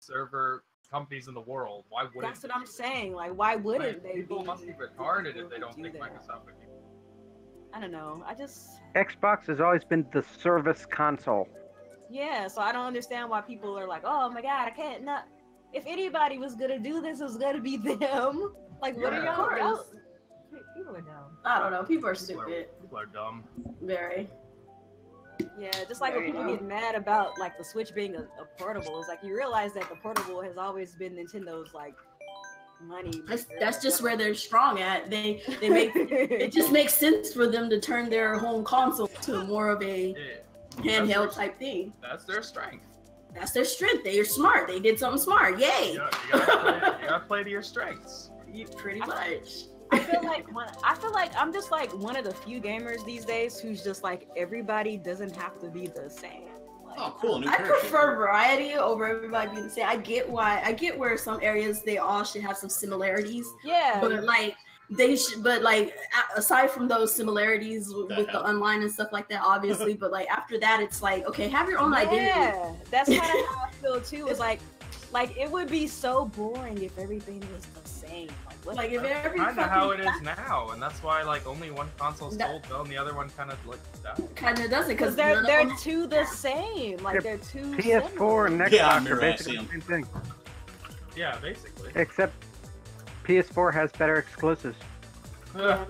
server companies in the world. Why wouldn't That's what I'm do saying. Like, why wouldn't Like, they People be? must be retarded if they don't do think that? Microsoft would do. I don't know. I just Xbox has always been the service console. yeah. So I don't understand why people are like, oh my god, I can't not. If anybody was gonna do this, it was gonna be them. Like, what Yeah. are y'all? y'all course. people are dumb. I don't know. People are People are, stupid. people are dumb. Very. Yeah, just like when people dumb. get mad about like the Switch being a, a portable, it's like you realize that the portable has always been Nintendo's like money. That's maker. that's just where they're strong at. They they make it just makes sense for them to turn their home console to more of a Yeah, handheld type thing. that's their strength. That's their strength. They are smart. They did something smart. Yay! You gotta, you gotta play, you gotta play to your strengths. You- Pretty much. I feel like when, I feel like I'm just like one of the few gamers these days who's just like everybody doesn't have to be the same. Like, Oh, cool. New I character. prefer variety over everybody being the same. I get why. I get where some areas they all should have some similarities, yeah, but like they should. But like aside from those similarities That with the uh-huh. online and stuff like that, obviously. but like after that, it's like okay, have your own identity. yeah, that's kind of how I feel too. It's like, like it would be so boring if everything was the same. Like, what Like if every Kind of how it is now, and that's why like only one console sold well, and the other one kind of like died. kind of doesn't because because they're they're them, two the same. Like Yeah, they're two. PS4 and. Xbox Yeah, I are basically see the same thing, Yeah, basically. except PS4 has better exclusives. Yeah.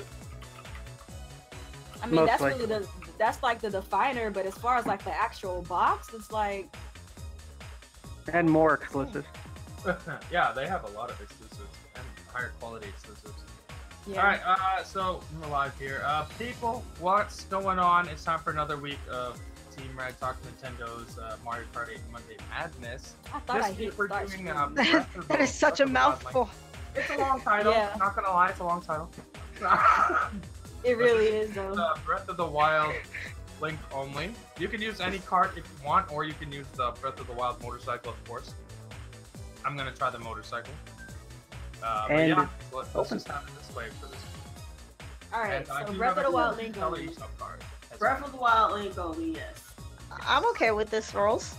I mean, that's really the that's like the definer. But as far as like the actual box, it's like And more exclusives. yeah, they have a lot of exclusives and higher quality exclusives. yeah. All right, uh, so we're live here. Uh, people, what's going on? It's time for another week of Team Red Talk Nintendo's uh, Mario Kart 8 Monday Madness. I thought This I week hit we're doing stream. That the- is such a of the Wild Link. mouthful. It's a long title. Yeah. Not gonna lie, it's a long title. It really is though. uh, Breath of the Wild Link only. You can use any cart if you want, or you can use the Breath of the Wild motorcycle, of course. I'm gonna try the motorcycle. Uh, but And yeah, it's let, us open. just have it this way for this. All right, And so Breath of the Wild Link color only. you sub card as Breath of the Wild Link only. Yes. I'm okay with this rules.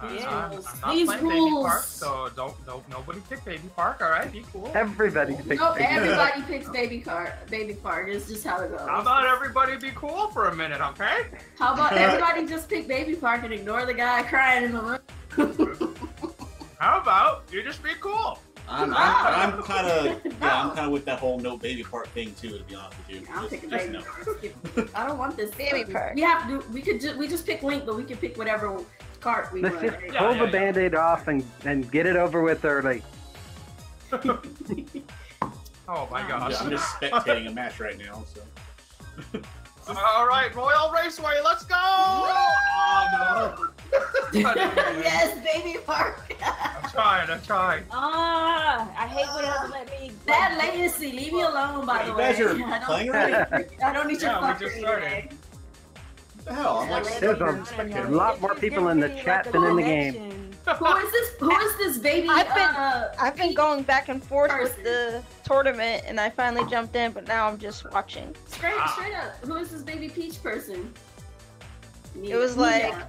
Uh, These I'm, rules- I'm not these playing Baby Park, so don't don't nobody pick Baby Park. All right, be cool. Everybody thinks Nope. they do. Everybody picks Baby Park. Baby Park. It's just how it goes. How about everybody be cool for a minute, okay? How about everybody just pick Baby Park and ignore the guy crying in the room? How about you just be cool? I'm, I'm, I'm kind of yeah, I'm kind of with that whole no baby part thing too. To be honest with you, I'm Just- picking just Baby no. I don't want this Baby fucking- Park. We have to. We could just. We just pick Link, but we can pick whatever cart we Let's want. just Yeah, pull yeah, the yeah. band-aid off and, and get it over with early. Oh my um, gosh. Yeah, I'm just spectating a match right now. So All right, Royal Raceway, let's go! Oh, no. yes, Baby Park. I'm trying, I'm trying. Ah, I hate when it doesn't let me. Bad latency. Leave me alone. By you the way, are I don't, playing already. I don't need your Yeah, fucking just started. egg. What the hell? I'm like There's a lot more people in the chat than in the game. Who is this? Who is this baby? I've been- uh, I've been going back and forth with the tournament, and I finally jumped in, but now I'm just watching. straight, Ah. straight up. Who is this baby peach person? It was like- Mia,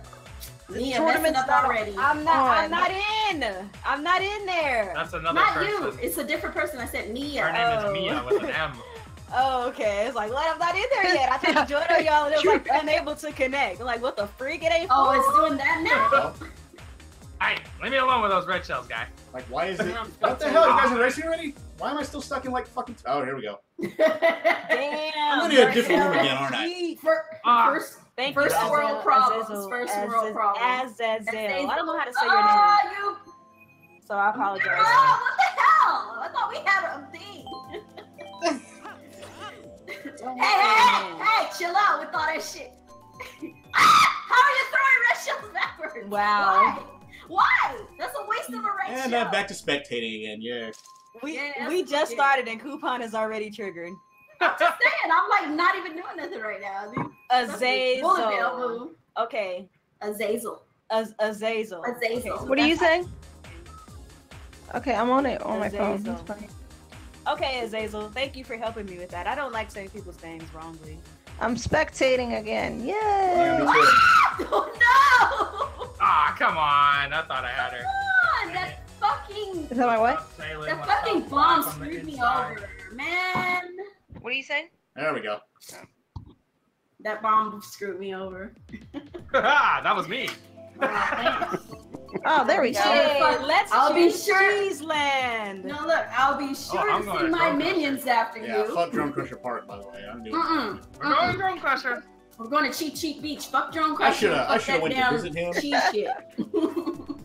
the messing tournament's up not- already. I'm not. I'm not in. I'm not in there. That's another Not person. you. It's a different person. I said Mia. Her name Oh. is Mia with an M. Oh, okay. It's like, what? I'm not in there yet. I thought you joined y'all and it was like unable to connect. I'm like, what the freak? It ain't. Oh, full. it's doing that now. Hey, leave me alone with those red shells, guy. Like, why is it? What the hell? You guys are racing already? Why am I still stuck in like fucking? Oh, here we go. Damn. I'm gonna get a different room again, aren't I? Fir- Ah. First, Thank First you, world Azazel, problems, Azazel, first Azazel, world problems. Azazel. I don't know how to say your name, Ah, you. so I apologize. Ah, what the hell? I thought we had a thing. hey, hey, hey, hey, chill out with all that shit. ah, how are you throwing red shells backwards? Wow. Why? Why? That's a waste of a red And uh, shell. I'm back to spectating again. Yeah. We Yeah, we just started and coupon is already triggered. I'm just saying, I'm like not even doing nothing right now. dude. A bullet bill Azazel. move. Okay. Azazel. Az- Azazel. Azazel. Okay, so What are you that's- saying? Okay, I'm on it on my phone. Azazel. It's fine. Okay, Azazel. Thank you for helping me with that. I don't like saying people's names wrongly. I'm spectating again. Yeah, Yay! me too. oh no! Ah, come on. I thought I had her. Come on! That fucking. Is that my what? Stop That fucking bomb flag from the screwed me over, man. What are you saying? There we go. That bomb screwed me over. that was me. Oh, there we go. Hey, let's I'll be choose sure- Cheese Land. No, look, I'll be sure I'm to going send to my Drum Crusher. minions after Yeah, you. fuck Drum Crusher Park, by the way. I'm doing. Mm-mm. We're going Drone Crusher. We're going to Cheep Cheep Beach. Fuck Drone I Crusher. should have. I should have went to damn visit him. Cheat shit.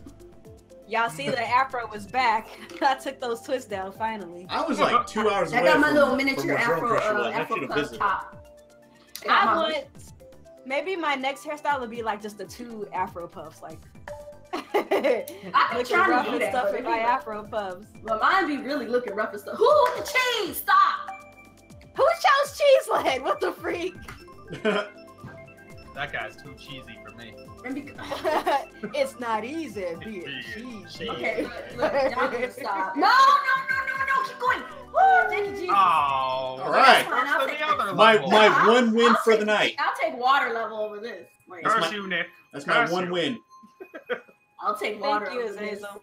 Y'all see the afro was back. I took those twists down finally. I was like two hours I away got my from, little miniature where Drum afro, Crusher uh, was. I afro should have puff visited. top. I I my- want maybe my next hairstyle would be like just the two afro puffs, like I've been trying to do that. stuff but in my afro puffs. Well, mine be really looking rough and stuff. Who the cheese? Stop! Who chose Cheeseland? What the freak? That guy's too cheesy for me. It's not easy being Being cheese. cheese. okay, look, y'all need to stop. No, no, no, no, no, keep going. Woo, thank you, Jesus. Oh. All right. Fine, I'll take the other My level. my I'll- one win I'll for take- the night. I'll take water level over this. Wait, That's Curse my- you, Nick. That's my one you. win. I'll take water Thank you, over this. Azazel.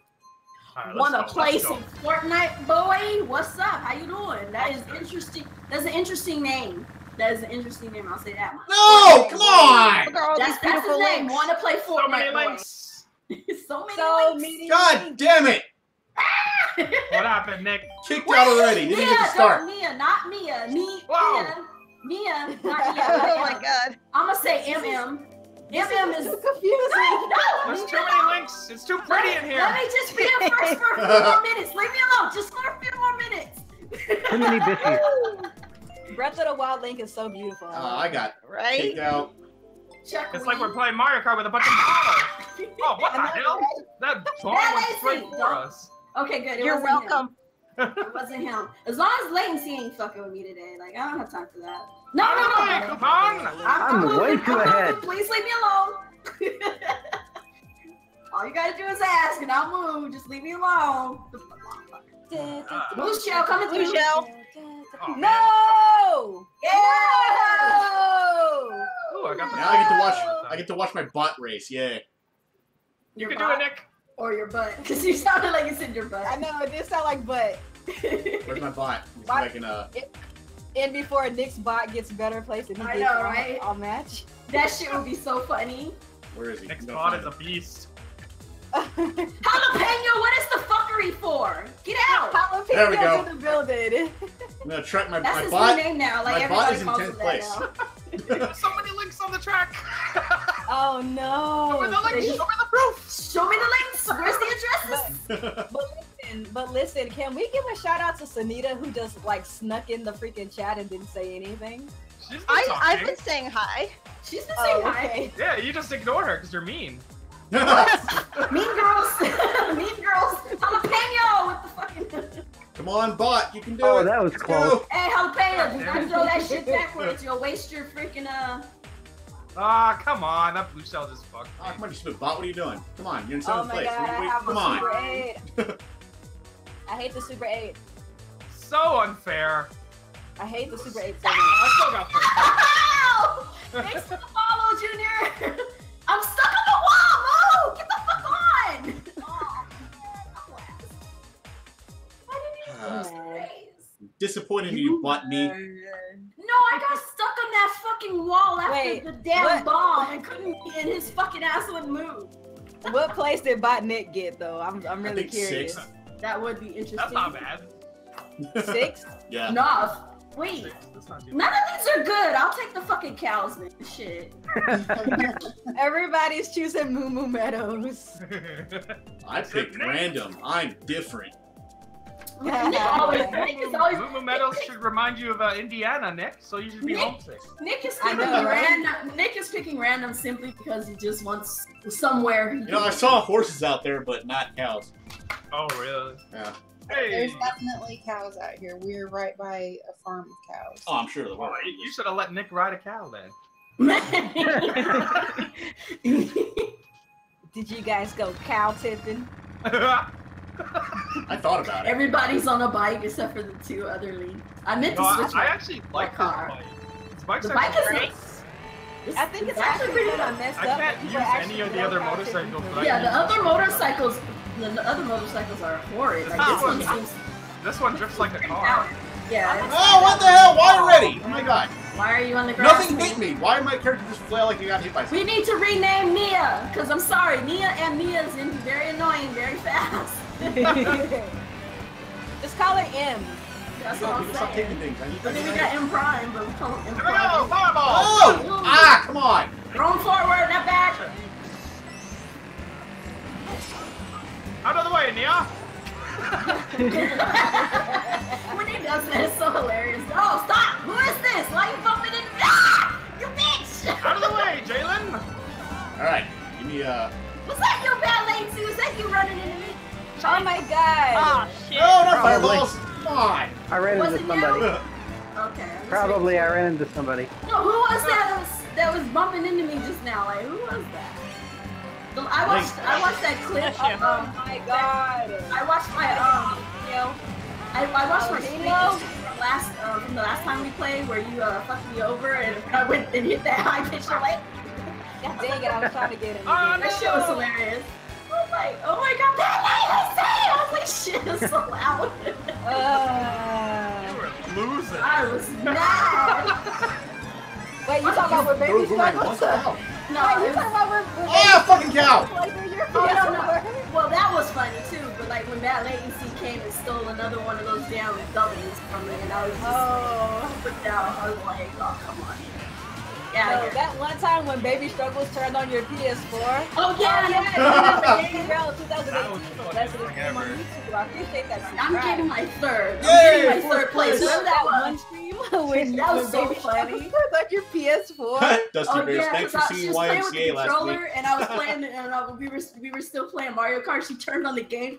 All right, Wanna go, play some. Fortnite, boy? What's up? How you doing? That is interesting. That's an interesting name. That is an interesting name. I'll say that much. No, come on! Look at all That's, these that's his beautiful name. Want to play So many links. so many So links. many God damn it! What happened, Nick? Kicked out already. Didn't Mia, get to start. Don't, Mia, not Mia. Me, Wow. Mia. Mia, not Mia. oh my god. I'm gonna say MM. MM is too confusing. No, There's leave too many links. It's too pretty me, in here. let me just be the first for a few more minutes. Leave me alone. Just for a few more minutes. Too many bitches. Breath of the Wild Link is so beautiful. Uh, I got Right? kicked out. Chuck It's like we're playing Mario Kart with a bunch of bombs. Oh, what the hell? That bomb That went is straight for us. Okay, good. It You're welcome. Him. It wasn't him. As long as latency ain't fucking with me today. Like I don't have time for that. No, no, no. Hey, no. come on. I'm moving, way too ahead. Please leave me alone. All you gotta do is ask, and I'll move. Just leave me alone. Ah. Blue shell coming through. Blue through. shell. Oh. No! Yeah. No! Ooh, I got the Now I get to watch. I get to watch my butt race. Yay! You Your can do it, Nick. Or your butt, because you sounded like you said your butt. I know, it did sound like butt. Where's my butt? It's What? like in a. And before Nick's bot gets better placed and he I gets know, all- right? all match. that shit would be so funny. Where is he? Nick's No, bot find is a beast. Jalapeno, what is the fuckery for? Get out! There we go. in the building. I'm gonna track my That's my his bot. new name now. Like my bot is in 10th place. now. so many links on the track. oh Show me no. the links. Show me the proof. Show me the links. Where's the addresses? But listen, but listen, can we give a shout out to Sunita who just like snuck in the freaking chat and didn't say anything? She's been I, I've been saying hi. She's been saying Oh, hi. okay. Yeah, you just ignore her because you're mean. Mean girls. mean girls. Jalapeno with the fucking. Come on, bot. You can do Oh, it. Oh, that was Let's close. go. Hey, jalapeno, God you damn can throw that shit backwards. You'll waste your freaking uh. Ah, come on. That blue shell just fucked Oh, come on, you stupid bot. What are you doing? Come on, you're in Oh seventh my place. god, I Wait, have come the on. Super 8. I hate the Super 8. So unfair. I hate the Super 8 so much. I still got first. Thanks for the follow, Junior. I'm stuck Uh, raise. Disappointed in you, bot me. No, I got stuck on that fucking wall after Wait, the damn what? bomb and couldn't, and his fucking ass wouldn't move. What place did Bot Nick get though? I'm, I'm I really think curious. sixth. That would be interesting. That's not bad. Six? yeah. No. Wait, Six, That's not too none of these are good. I'll take the fucking cows, man. Shit. Everybody's choosing Moo Moo Meadows. I picked random. I'm different. Nick always, Nick is always, Moo Moo Meadows should remind you of uh, Indiana, Nick, so you should be Nick- homesick. Nick is I picking know, right? random. Nick is picking random simply because he just wants somewhere. He You know, I saw horses out there, but not cows. Oh, really? Yeah. Hey! There's definitely cows out here. We're right by a farm of cows. Oh, I'm sure there Well, you should have let Nick ride a cow then. Did you guys go cow tipping? No, I thought about it. Everybody's on a bike except for the two other leads. I meant to I, switch. I my- actually like this car. bike. This bike's the bike is great. nice. I think it's actually pretty kind of messed I up. can't use any of the other motorcycles, tipping. but I Yeah, the other motorcycles the, the other motorcycles are horrid. Like this one well, seems. This one drifts like a car. Yeah. Oh, what the hell? Why already? Oh my god. Why are you on the ground? Nothing hit me. Why did my character just flail like he got hit by something? We need to rename Nia, because I'm sorry, Nia and Mia's in very annoying very fast. Just call her M. That's what I'm people stop taking things. I need But then we to got M Prime, but we call him M Here we go, Prime. fireball! Oh! Ah, come on. Thrown forward, not back. Out of the way, Nia! when he does that, it's so hilarious. Oh, stop! Who is this? Why are you bumping into me? Ah! You bitch! Out of the way, Jalen! Alright, give me uh Was that your ballet too? Is that you running into me? Oh my god. Ah, shit. No, not Probably. fireballs! Come on! I ran Was into somebody. you? Okay. let's Probably I ran into somebody. No, who was that that was, that was bumping into me just now? Like, who was that? I watched I watched that clip. Bless. Oh Um, my god. I watched my um You know, I, I watched my Oh, stream Dino? from last uh, from the last time we played where you uh, fucked me over and I went and hit that high pitch like God dang it, I was trying to get him. Oh, that shit was hilarious. I was like, oh my god, that lady say! I was like, shit, it's so loud. Uh, You were losing. I was mad. wait, you talking about where Throw baby the boomerang struggles? once in a while. No, Wait, you was, talking about where where Ah, fucking cow! like your oh no, no. Well, that was funny too, but like when Matt Latency came and stole another one of those damn W's from me, and I was just Oh. freaked out. I was like, oh come on. Yeah, No, yeah. that one time when Baby Struggles turned on your PS4. Oh yeah, yeah, yeah. Game Girl That was 2018. the That's funniest the thing on. YouTube. I appreciate that. I'm subscribe. getting my third. I'm Yay, getting my fourth third place. place. Whatever that that was. one stream when That was so Baby funny. Struggles turned on your PS4. Dusty Oh Bears, yeah, thanks for 'cause I- she seeing was playing with the YMCA last week. controller, and I was playing, and uh, we were we were still playing Mario Kart. She turned on the game,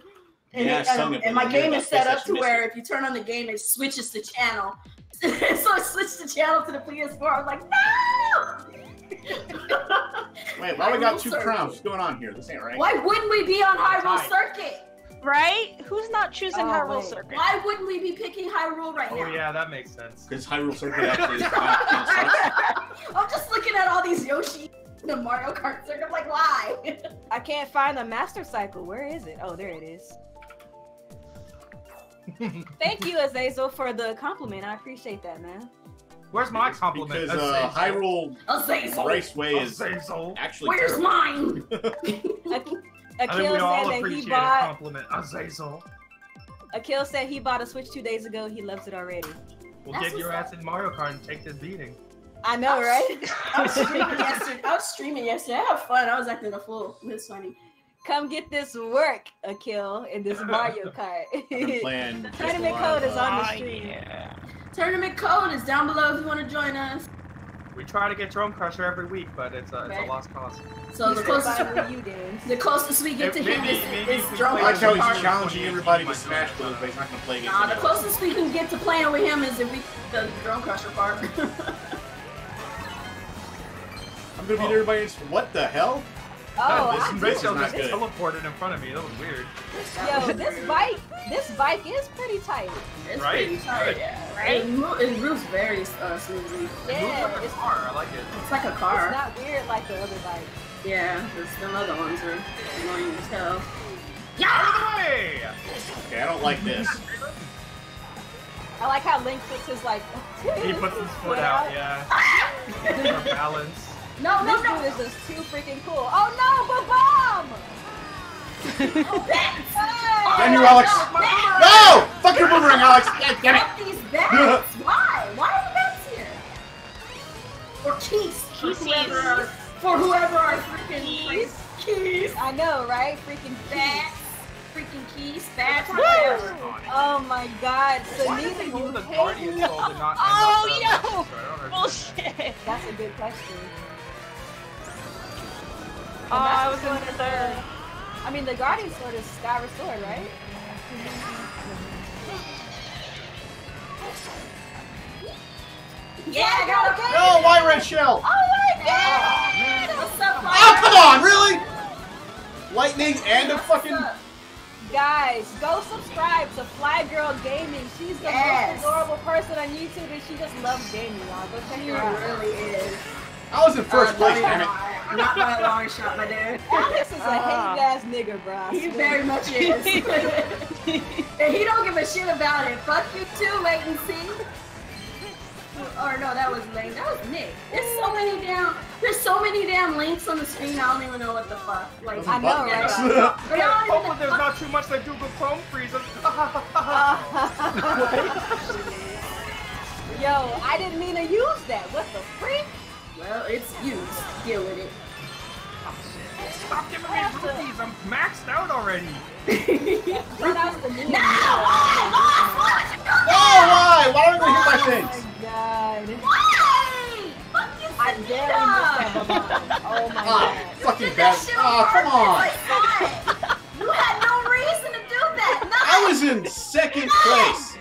and, Yeah, it, sung um, and my game got is set up to where it. if you turn on the game, it switches the channel. so I switched the channel to the PS4. I was like, no. Wait, why we got two Circuit. crowns? What's going on here? This ain't right. Why wouldn't we be on Hyrule Right. Circuit? Right? Who's not choosing Oh, Hyrule wait. Circuit? Why wouldn't we be picking Hyrule right Oh now? yeah, that makes sense. Because Hyrule Circuit actually is kind of sucks. I'm just looking at all these Yoshi in the Mario Kart circuit. I'm like, why? I can't find the Master Cycle. Where is it? Oh, there it is. Thank you, Azazel, for the compliment. I appreciate that, man. Where's my compliment? Because uh, Azazel? Hyrule Azazel. Raceway is Azazel. actually Where's terrible. mine? Ak- I think Akil we all said that he appreciate a compliment. Azazel. Akil said he bought a Switch two days ago. He loves it already. We'll That's get your what's ass in Mario Kart and take this beating. I know, right? I was streaming yesterday. I was streaming yesterday. I had fun. I was acting a fool. It was funny. Come get this work, Akil, in this Mario Kart. Playing. Tournament code is on the Ah, stream. yeah. Tournament code is down below if you want to join us. We try to get Drone Crusher every week, but it's a, it's a lost cause. So the closest, still buying Wii the closest we get to If him maybe- is, is drone play I like how he's challenging everybody to smash join those, us. but he's not going to play against Nah, the anybody. closest we can get to playing with him is if we the drone crusher part. I'm going to beat everybody. against- What the hell? Oh, God, this. Rachel just good. teleported in front of me. That was weird. Yo, this bike, this bike is pretty tight. it's Right? pretty tight. Good. Yeah. Right? It, mo- it moves very uh, smoothly. It moves Yeah, like a it's, car. I like it. It's like a car. it's not weird like the other bike. Yeah, because them other ones are annoying as hell. Out of the way! Okay, I don't like this. I like how Link puts his like. He puts his foot out, yeah. For balance. No, no, This no. dude is just too freaking cool. Oh no, but bomb! Damn you, oh, Alex! No! Fuck your boomerang, Alex! God damn it! Fuck these bats! Why? Why are the bats here? Or keys. For Keys. whoever are, for whoever are freaking keys. Keys. I know, right? Freaking Bats. Freaking keys. Bats. Woo! Oh my god. So Why did neither they you the hate Guardian me- Soul to not oh, end Oh, up yo! Master? I don't understand. Bullshit. That's a good question. Oh, I was in the third. I mean, the Guardian Sword is Sky Restored, right? Yeah, I got it. No, why red shell? Oh my god! What's up, Oh, come on, really? Lightning and a fucking. Guys, go subscribe to Fly Girl Gaming. She's the Yes. most adorable person on YouTube, and she just loves gaming, y'all. Go check She her out. really is. I was in first Uh, place, no, damn it. I Not by a long shot, my dude. Alex is a Ah. hate ass nigga, bro. He very much is. and he don't give a shit about it. Fuck you too, latency. Or no, that was Lane. That was Nick. There's so many damn. There's so many damn links on the screen. I don't even know what the fuck. Like I know, right? But I don't Hopefully there's not too much that Google Chrome freezes. Yo, I didn't mean to use that. What the freak? Well, it's used. Deal with it. Stop giving me rupees. I'm maxed out already. Shout out to me. No! Oh, why? Why don't I hear my Oh things? my god. Why? Fuck you, I barely missed. Oh my Ah, fucking Did bad. that Oh, come on. I saw it. You had no reason to do that. No. I was in second place.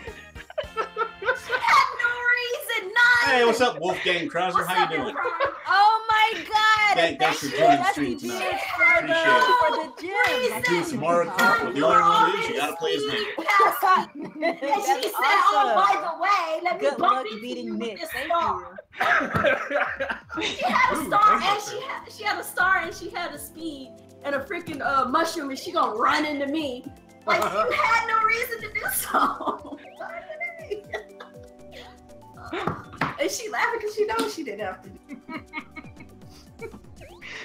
You had no reason. None. Hey, what's up, Wolfgang Krauser? How you doing? Brian? Oh my god. Thank- thanks for joining the stream the tonight. shit for the, Appreciate it. for the gym. I'm doing some Mario Kart, but the only rule is you gotta play as Nick. Pass. And she That's said, "Oh, by the way, let me Good bump luck into beating you with Nick. this Thank star." you. She had a star, thank and she had she had a star, and she had a speed and a freaking uh, mushroom, and she gonna run into me. Like you had no reason to do so. Run and she laughing because she knows she didn't have to. do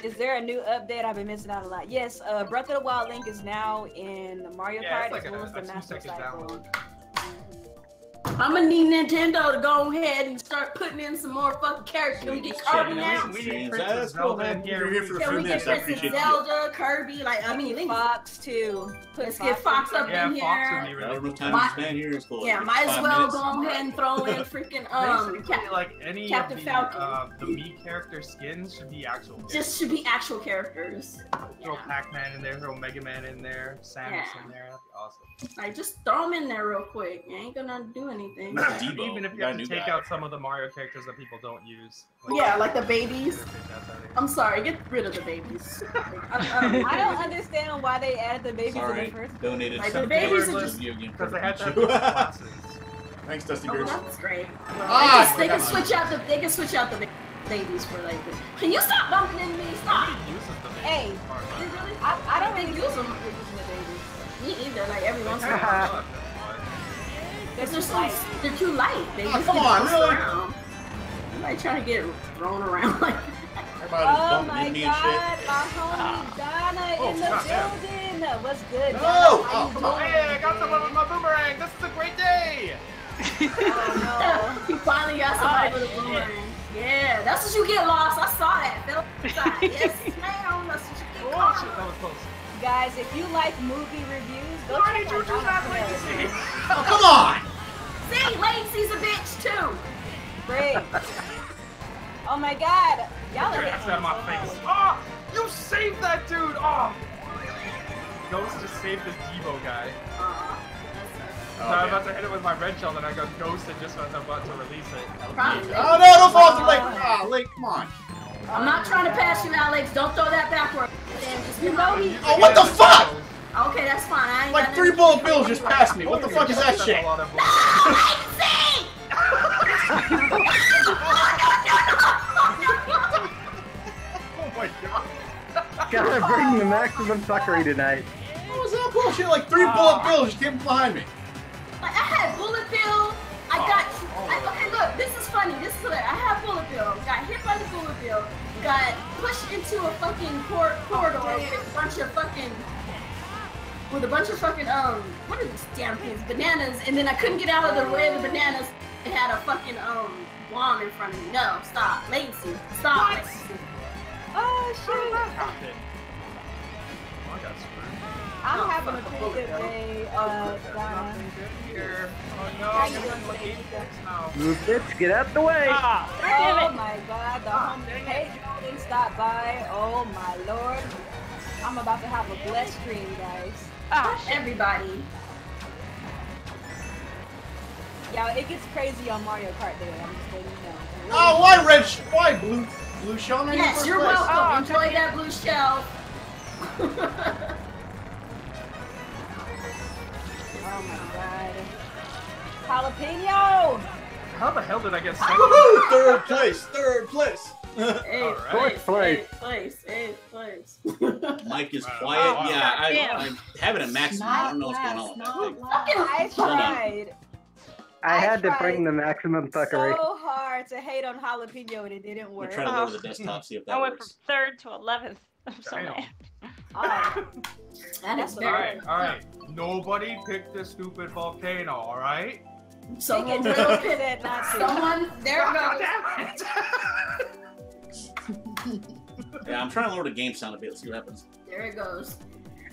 Is there a new update? I've been missing out a lot. Yes, uh, Breath of the Wild Link is now in Mario Yeah, Kart it's like as well a- as the a Master two-second Cycle. I'm gonna need Nintendo to go ahead and start putting in some more fucking characters. We get Just Kirby now. out. We Streams. need That's Princess cool, Zelda man. in here. You're here for a Can we get Princess appreciate you. Zelda, Kirby, like I mean, Link. Fox too. Put Let's get Fox up Yeah, in Fox would here. be I really don't know cool. time My- to stand here. It's cool. Yeah, Like might as well minutes. go ahead and throw in freaking um Basically, Cap- like any Captain of the, Falcon. uh, the Mii character skins should be actual. just should be actual characters. throw Yeah. Pac-Man in there, throw Mega Man in there, Samus Yeah. in there. That'd be awesome. Like just throw them in there real quick. You ain't gonna do anything. Debo. Even if We you have to take guy. out some of the Mario characters that people don't use. Yeah, like the babies. get their bitch ass outta here. I'm sorry, get rid of the babies. Like, I, I don't, I don't understand why they added the babies Sorry, in the first. place. donated Like, some the babies viewers are to just- video game Because they had to have production. those classes. Thanks, Dusty Oh, Girls. that's great. Well, Ah, they, I can, they can switch out the they can switch out the babies for like. The, can you stop bumping into me? Stop. Uses the babies Hey. part, They huh? really- I, I don't really They use use them them. using the babies. Me either. Like every once in a while. Suck, They're They're so like they're too light. They Oh, just come get on, tossed really? around. Somebody trying to get thrown around like. Everybody's Oh bumping my into me and shit. god, my homie Donna Oh, in the goddamn. building. What's good? No! Donna? How Oh, come on. Hey, I got someone with my boomerang. This is a great day. Oh he finally got oh, somebody Oh, with a boomerang. Yeah, that's what you get lost. I saw that. Phil. yes, ma'am. That's what you get Oh lost. shit, that was close. Guys, if you like movie reviews, go Why check did you out do that, Donna's Oh, come on! See, Latency's a bitch too. Great. Oh my god. Y'all are your ass out of my so face. hard. Oh, you saved that dude. Oh. Ghost just saved this Devo guy. Aw, So I was Oh, about to hit it with my red shell, and I got ghosted just as I was about to release it. Probably. oh no, don't fall off the lake! Ah, lake, come on. I'm not trying to pass you, Alex. Don't throw that backward. Damn, just You get know he- Oh, what the fuck? Okay, that's fine. I ain't Like three bullet bills just passed me. What the fuck is that shit? a lot of! Oh my god. Gotta bring the maximum suckery tonight. What was that bullshit? Like three bullet ah. bills just came behind me. Like, I had bullet bill. I ah. got. I, okay, look. This is funny. This is hilarious. I had bullet bill. Got hit by the bullet bill. Got pushed into a fucking cor- corridor oh, with a bunch of fucking. With a bunch of fucking um, what are these damn things? Bananas, and then I couldn't get out of the way of the bananas. It had a fucking um bomb in front of me. No, stop, latency, stop. Latency. Oh How did that shit. happen? Oh, I got screwed. I'm Oh, having a pretty good day, uh, Donna. Here. Oh no, How I'm you gonna doing look today, 80 Chica? points now. Move bitch, get out the way. Oh my god, the Ah, homie dang it. Hey Jordan stopped by. Oh my lord. I'm about to have a blessed stream, guys. Ah. Everybody. Yeah, it gets crazy on Mario Kart Day. I'm just letting you know. Oh, why red? Sh- why blue? Blue shell? in Yes, first you're place? welcome. Oh, Enjoy that blue shell. Oh my god. Jalapeno! How the hell did I get second? Woohoo! Third place. Third place. Eighth Alright. place. Eighth place. Eighth place. Mike is Wow. quiet. Wow. Yeah, I, Damn. I'm having a maximum. I don't know what's going on with that thing. I tried I I had to bring the maximum fuckery. so hard to hate on jalapeno and it didn't We're work. trying to lower the oh. desktop, see if that I went from third to eleventh. I'm so Damn. mad. Oh, That That's is what All very. right, all right. Nobody picked the stupid volcano. All right. Someone Chicken will Joe not. Someone. There it God goes. damn it! Yeah, I'm trying to lower the game sound a bit. Let's see what happens. There it goes.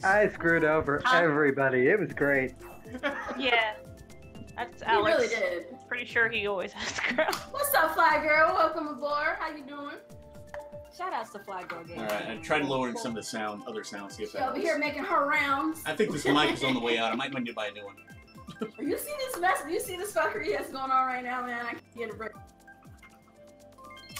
I screwed over everybody. It was great. Yeah. That's You Alex. really did. Pretty sure he always has to grow. What's up, Fly Girl? Welcome aboard. How you doing? Shout outs to Fly Girl Game. All right, I tried lowering some of the sound, other sounds, see if She that over here making her rounds. I think this mic is on the way out. I might need to buy a new one. Are You see this mess? You see this fuckery that's going on right now, man? I can't get a break.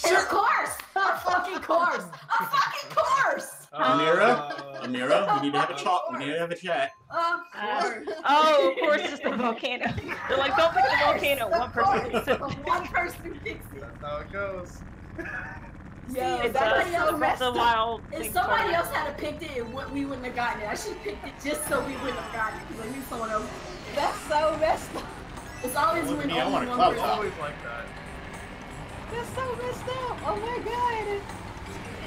And of course, a fucking course, a fucking course. Uh, Amira? Uh, Amira, we need to have a chat. We need to have a chat. Of Uh, course. Oh, of course it's the volcano. They're like, don't pick the volcano. One person picks it. One person picks it. That's how it goes. Yeah, See, if It's uh, somebody a, else it's messed a up, wild if somebody for- else had picked it, it would, we wouldn't have gotten it. I should have picked it just so we wouldn't have gotten it because I knew someone else. That's so messed up. It's always Look when at I only want a one clout It's always like that. That's so messed up. Oh my god.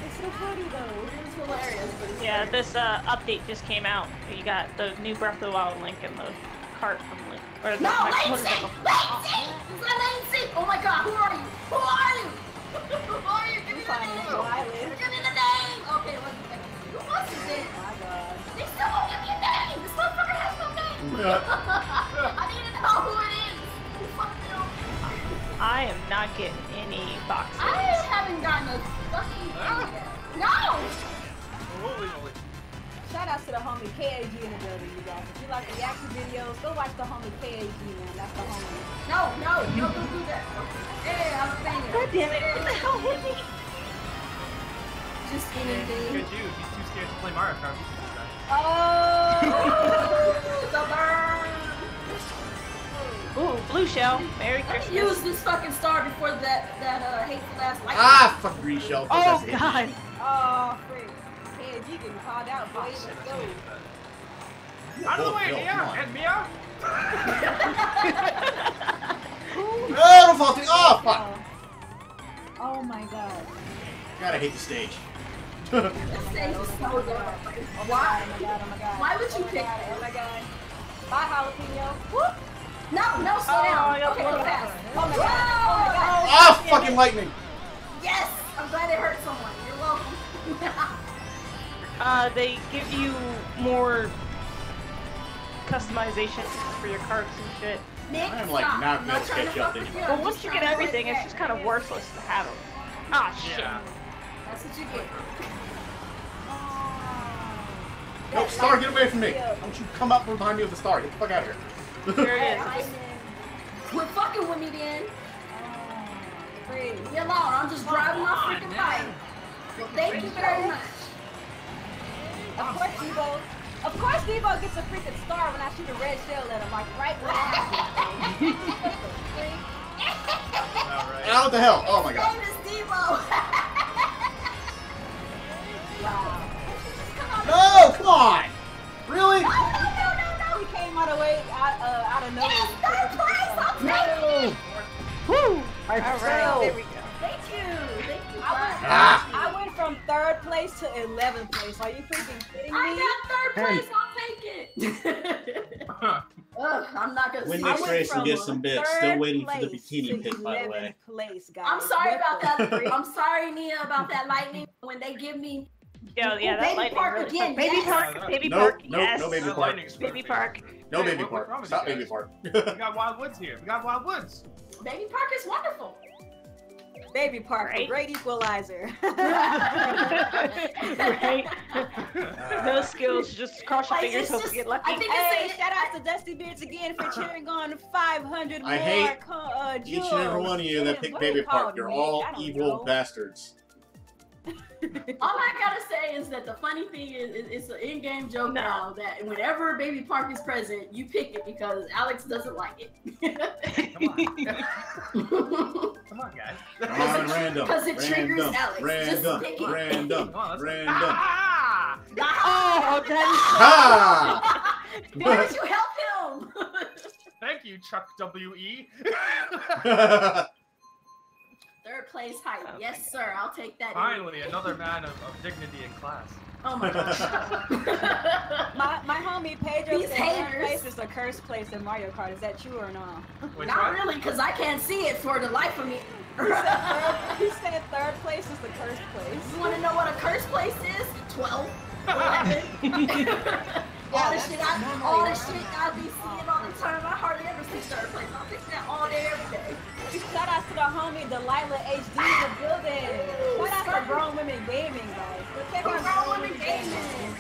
It's so funny though. It was hilarious, but it's Yeah, this uh, update just came out. You got the new Breath of the Wild link and the cart from Link. Or the No, my Lane Sync! motorcycle. Lane Sync! It's Sync! Oh my god, who are you? Who are you? Who are you? Give me the name! so I. Give me the name! Okay, let's see. Who wants it then? Oh my god. They still won't give me a name! This motherfucker has no name! I need to know who it is! Who fucking knows? I am not getting any boxes. I haven't gotten a fucking thing yet. No! Holy moly. Shout outs to the homie KAG in the building, you guys. If you like the reaction videos, go watch the homie KAG, man. That's the homie. No, no, no, don't do that. Hey, I'm saying it. God damn it! What the hell hit me? Just Good dude. He's too scared to play Mario Kart. Oh! the burn! Ooh, blue shell. Merry Let me Christmas. use this fucking star before that that uh hateful ass light. Ah, fuck green shell. Oh god. Oh, freak. KAG getting called out, boy. Let's go. Out of the Oh, way, Bill, Mia and Mia. No, don't fall through. Oh, fuck. Oh my god. God, I hate the stage. This stage is so good. Why? Oh my god, oh my god. Why would you oh my pick god. Oh my god. Bye, jalapeno. Whoop. No, no, slow Oh, down. I okay, go fast. Oh my god. Oh my god. Ah, fucking lightning. Yes, I'm glad it hurt someone. You're welcome. Uh, they give you more customization for your carts and shit. Nick, I'm, like, stop. not I'm gonna trying to up anymore. you. But once you get everything, it's just kind of worthless to have them. Ah, shit. Yeah. That's what you get. No, Star, get away from me. Don't you come up from behind me with the star. Get the fuck out of here. There it is. Lightning. Quit fucking with me then. Oh, freak. Leave alone. I'm just driving my on, freaking man. bike. Well, thank you very much. Of course, Debo. Of course, Debo gets a freaking star when I shoot a red shell at him, like right when it happens. All right. What the hell? Oh my His god. name is Devo. wow. No, come on. Really? no, no, no, no. He came out of way, out, uh, out of nowhere. Yes, third place. I'll take it. Woo! I All right, fell. there we go. Thank you. Thank you. I went, Ah. I went from third place to 11th place. Are you freaking kidding me? I got third place. I'll take it. Ugh, I'm not gonna Win see next I it. went race and from get some bits. third Still waiting for the place bikini to by the way. 11th Place, guys. I'm sorry about that. I'm sorry, Nia, about that lightning. When they give me Yeah, yeah, Ooh, that Baby Park really again. Baby yes. Park, Baby Nope, Park, nope, yes. no Baby Park. Baby. Park. No Hey, baby what- park. with Stop baby park. We got Wild Woods here. We got Wild Woods. Baby Park is wonderful. Baby Park, the Right? great equalizer. right? No skills, just cross your Like, fingers, it's hope you get I lucky. think hey, it's shout out to Dusty Beards again for cheering on 500 I more. hate uh, Each and every one of you What that is- picked baby park. You're Nick? all evil know. bastards. All I gotta say is that the funny thing is, is it's an in-game joke No. now that whenever Baby Park is present, you pick it because Alex doesn't like Come on. it. Come on, guys. Come on, random. 'Cause it triggers random, Alex. Random. pick. Random. On, Random. Ah! oh, that Ha! Why did you help him? Thank you, Chuck W.E. Third place height. Oh yes, sir. I'll take that. Finally, another man of, of dignity in class. Oh my gosh. my, my homie Pedro These said third haters. place is the cursed place in Mario Kart. Is that true or not? Which Not one? really, because I can't see it for the life of me. He said third, he said third place is the cursed place. You want to know what a cursed place is? 12. 11. all the shit I, all the shit I be seeing all the time. I hardly ever see third place. Shout out to the homie Delilah HD in the building. Shout out to Grown Women Gaming, guys. Go check out Grown Women Gaming.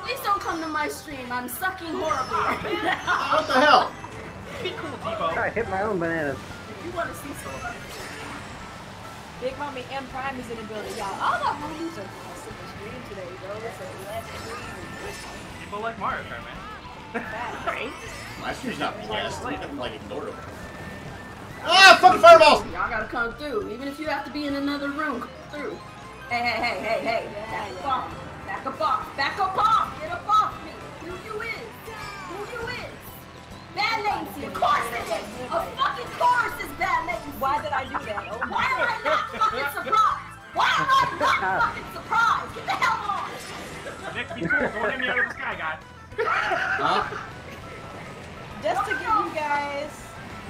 Please don't come to my stream. I'm sucking horribly right now. What the hell? Be cool, Debo. I hit my own bananas. If you want to see some Big homie M Prime is in the building, y'all. All the homies are blessed in the stream today, bro. It's a blessed stream. People like Mario Kart, man. Facts. Right? My stream's not blessed. I like ignored him. Ah, fucking fireballs! Y'all gotta come through, even if you have to be in another room. Come through. Hey, hey, hey, hey, hey! Back up off! Back up off! Back up off! Get up off me! Who you is? Who you is? Bad latency. Of course it is. Of fucking course it's bad latency. Why did I do that? Oh Why am I not fucking surprised? Why am I not fucking surprised? Get the hell on! Nick, be cool. Don't hit me out of the sky, guy. Huh?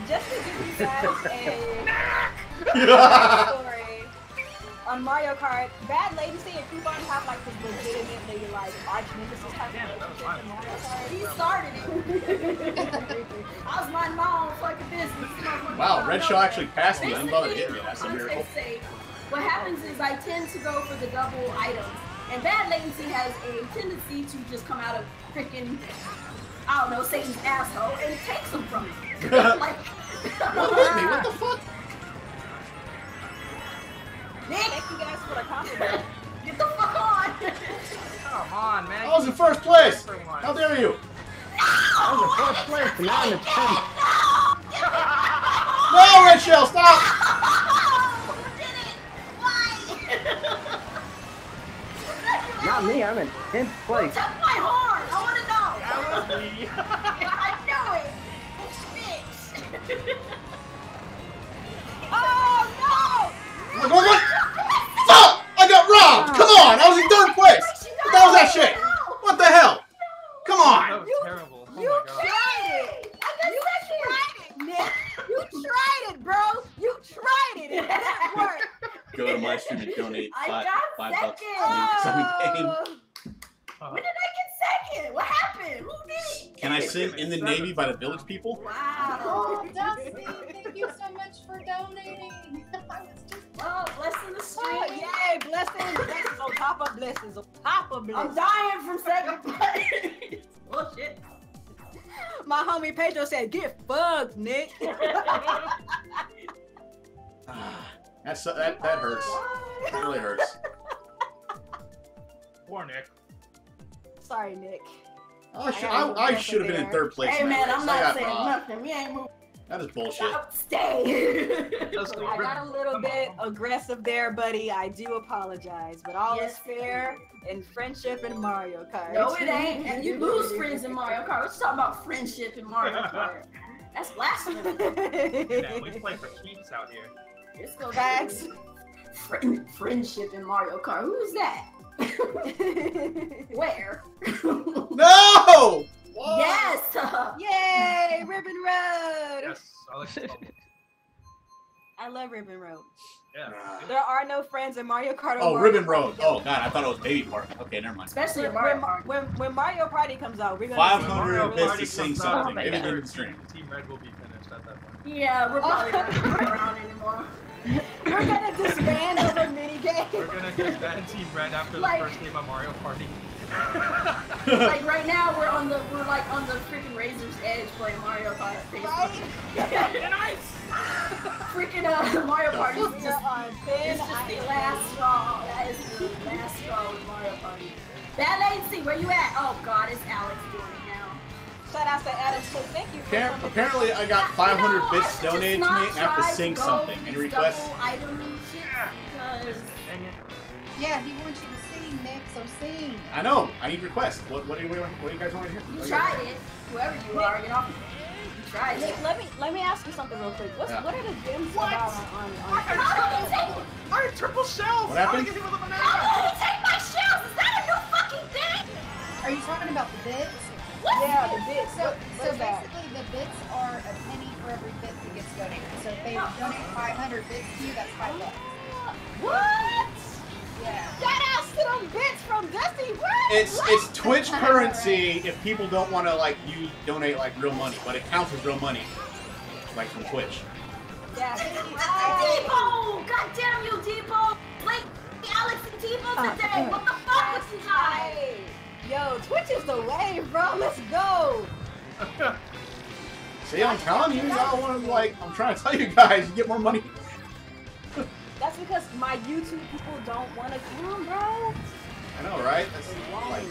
Just to give you guys a story on Mario Kart, bad latency and Coupon have like this legitimately like arch nemesis type of relationship in Mario Kart. He started it. I was minding my own fucking business. Wow, Red Shaw actually passed me. Basically, Unbothered hit me. That's a I'm miracle. say, what happens is I tend to go for the double items, and bad latency has a tendency to just come out of freaking, I don't know, Satan's asshole, and it takes them from me. Like, What hit me? What the fuck? Nick, Thank you guys for the compliment. get the fuck on! Come on, man. I was in first place! How dare you? No! I was in fourth place, and now I'm in tenth. No, Red Shell, stop! Not me, I'm in tenth place. Took my horn! I wanna know! That was me. I knew it! Bitch! oh Look, look, look! Fuck! I got robbed! Come on! I was in third place! What the hell was that shit? What the hell? Come That on! was terrible. Oh You my god. tried it! You tried it, Nick! You tried it, bro! You tried it! It didn't work! Go to my stream and donate I five, five bucks. to me, 'cause I'm in. Uh, When did I get second? What happened? Who did it? Can I sit in the Navy by the village people? Wow. Oh, Dusty, thank you so much for donating. I was just oh, Well, blessing the Oh, stream. yay! Blessings, blessings on top of blessings on top of blessings. I'm dying from second place. Oh, Bullshit. My homie Pedro said, "Get fucked, Nick." Ah, that's that that oh, hurts. That really hurts. Poor Nick. Sorry, Nick. I should I, I should have been in third place. Hey man, race. I'm not saying robbed. nothing. We ain't moving. That is bullshit. Stay. I got a little Come bit on. aggressive there, buddy. I do apologize, but all Yes. is fair in friendship and Mario Kart. no, it ain't. And you lose friends in Mario Kart. Let's talk about friendship in Mario Kart. That's blasphemy. Yeah, we play for keeps out here. Let's go. Facts. Friend, friendship in Mario Kart. Who's that? Where? No! Why? yes. Yay, Ribbon Road! Yes, I like the. I love Ribbon Road. Yeah. There are no friends in Mario Kart. Oh, Mario Ribbon Party. Road. Oh god, I thought it was Baby Park. Okay, never mind. Especially in When, Mario when, when, when Mario Party comes out, we're gonna Five see hundred Mario bits to sing something. oh Maybe God. they didn't stream. Team Red will be finished at that point. Yeah, we're probably not gonna be around anymore. We're gonna disband over mini We're gonna disband Team Red after the first game of Mario Party like right now we're on the we're like on the freaking razor's edge playing Mario Party. Right? and I freaking uh, Mario Party is just it's just the last straw. That is the last straw with Mario Party. That latency, where you at? Oh God, it's Alex doing it now. Shout out to Adam. So thank you. Apparently, apparently, I got 500 no, bits donated to me. I have to sing something and request. Item shit because... Yeah, he wants you to sing, Nick, so sing. I know. I need requests. What, what, do, you, what do you guys want to hear? you What do tried it. Whoever you are, you know. You tried Nick, it. let me let me ask you something real quick. What's Yeah. what are the gems What? about on on, on How did? I had triple shells! What happened? I get hit with a How banana? did he take my shells? Is that a new fucking thing? Are you talking about the bits? What? Yeah, the bits. So, What- so what is that? basically, the bits are a penny for every bit that gets donated. So if they donate 500 bits to you, that's five bucks. What? Yeah. Shout out to them bits from Dusty. What? It's What? it's Twitch currency if people don't want to like you donate like real money, but it counts as real money, like from Twitch. Yeah. thank you. Debo! God damn you, Debo! Like Alex and Debo ah, today. What the fuck with you guys? Yo, Twitch is the way, bro. Let's go. See, I'm telling you, y'all want to like. I'm trying to tell you guys, you get more money. That's because my YouTube people don't want to come, bro. I know, right? That's They like, won't. Like,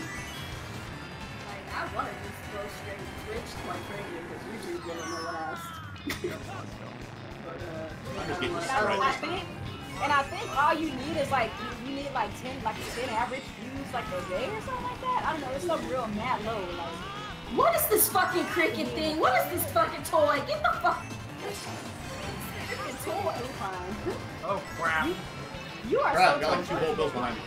I want to just go straight to Twitch, quite frankly, because YouTube getting the last. but, uh, I'm just getting And I, to I it. think, and I think all you need is like you, you need like ten, like ten average views like a day or something like that. I don't know. It's some real mad low. Like, what is this fucking cricket thing? What is this fucking toy? Get the fuck. it's toy. Fine. Oh crap. You are Crap, so got like two whole controversial. bills behind me.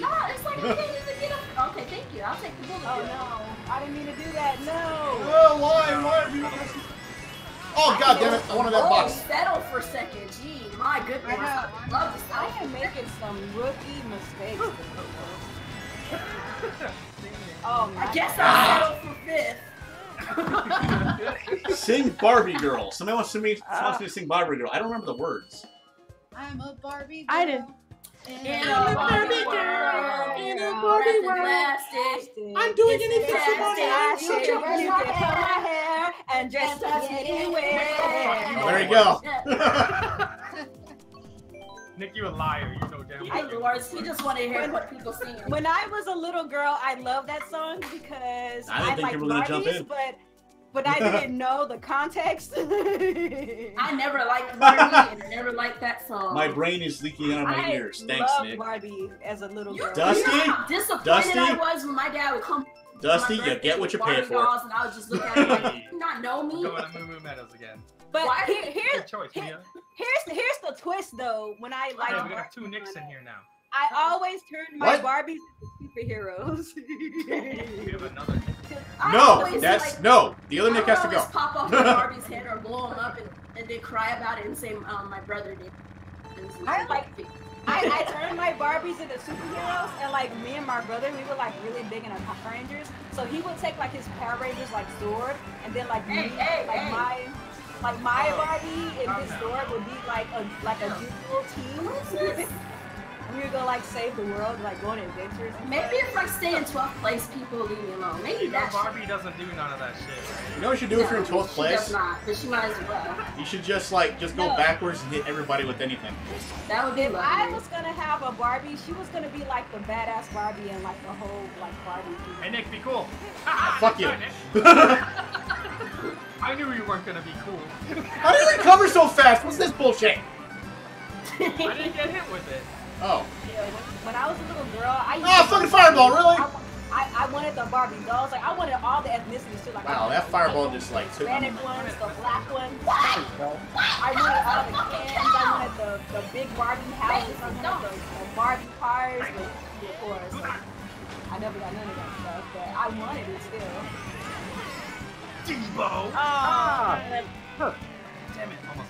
No, it's like I can't even get up. Okay, thank you. I'll take the bullet. Oh no, I didn't mean to do that. No. Oh, why? Why are you? Oh god damn it! I wanted that Oh, box. settle for a second. Gee, my goodness. I, know. I love this. I am making some rookie mistakes. oh my I guess Ah. I'll settle for fifth. Sing Barbie Girl. Somebody wants to me wants me to sing Barbie Girl. I don't remember the words. I'm a Barbie girl. I did. And In I'm a Barbie girl. world, In a Barbie world. plastic. I'm doing It's anything for fantastic. money. You can, you can cut my hair and dress me anywhere. There you go. Nick, you a liar. You know damn I well. Lord, he just wanted to hear what people sing. When I was a little girl, I loved that song because I didn't think like you were gonna jump Barbies, in. but but I didn't know the context. I never liked Barbie and I never liked that song. My brain is leaking out of my I ears. Thanks, loved Nick. Barbie as a little girl. Dusty? you know how disappointed Dusty? I was when my dad would come. Dusty, you get what you Barbie pay for. dolls, And I would just look at him like, not know me. Going to Moo Moo Meadows again. But Why- here, here's choice, here- Mia. here's here's the twist though. When I like, Hey, we got two Nicks in here now. I always turn my What? Barbies into superheroes. We have another I No, that's like, no. The other I Nick has to go. pop off my Barbie's head or blow him up and, and then cry about it and say um, my brother did. I like- I, I turned my Barbies into superheroes, and like me and my brother, we were like really big into Power Rangers. So he would take like his Power Rangers like sword, and then like Hey, me, hey, like hey. my like my Oh. Barbie and Calm his down. sword would be like a like a dual team. We would go like save the world, like go on adventures. Maybe if I stay in 12th place, people leave me alone. Maybe You know that's. Barbie doesn't do none of that shit, right? You know what you should do if you're in 12th She does place? not, but she might as well. You should just like just go No. backwards and hit everybody with anything. That would be If I was gonna have a Barbie, she was gonna be like the badass Barbie and like the whole like Barbie. Hey Nick, be cool. Ah, fuck you. I knew you weren't gonna be cool. How did you recover so fast? What's this bullshit? I didn't get hit with it. Oh. Yeah, when, when I was a little girl, I used Ah, to- fucking fireball, really? I, I, I wanted the Barbie dolls. Like I wanted all the ethnicities too. Like I Wow, that fireball pink just like took Hispanic me. ones, the black ones. I wanted all the cans. I wanted the, the big Barbie houses. I wanted the, the Barbie cars. The, of course, like, I never got none of that stuff, but I wanted it still. Debo. Oh, Damn it, almost got him.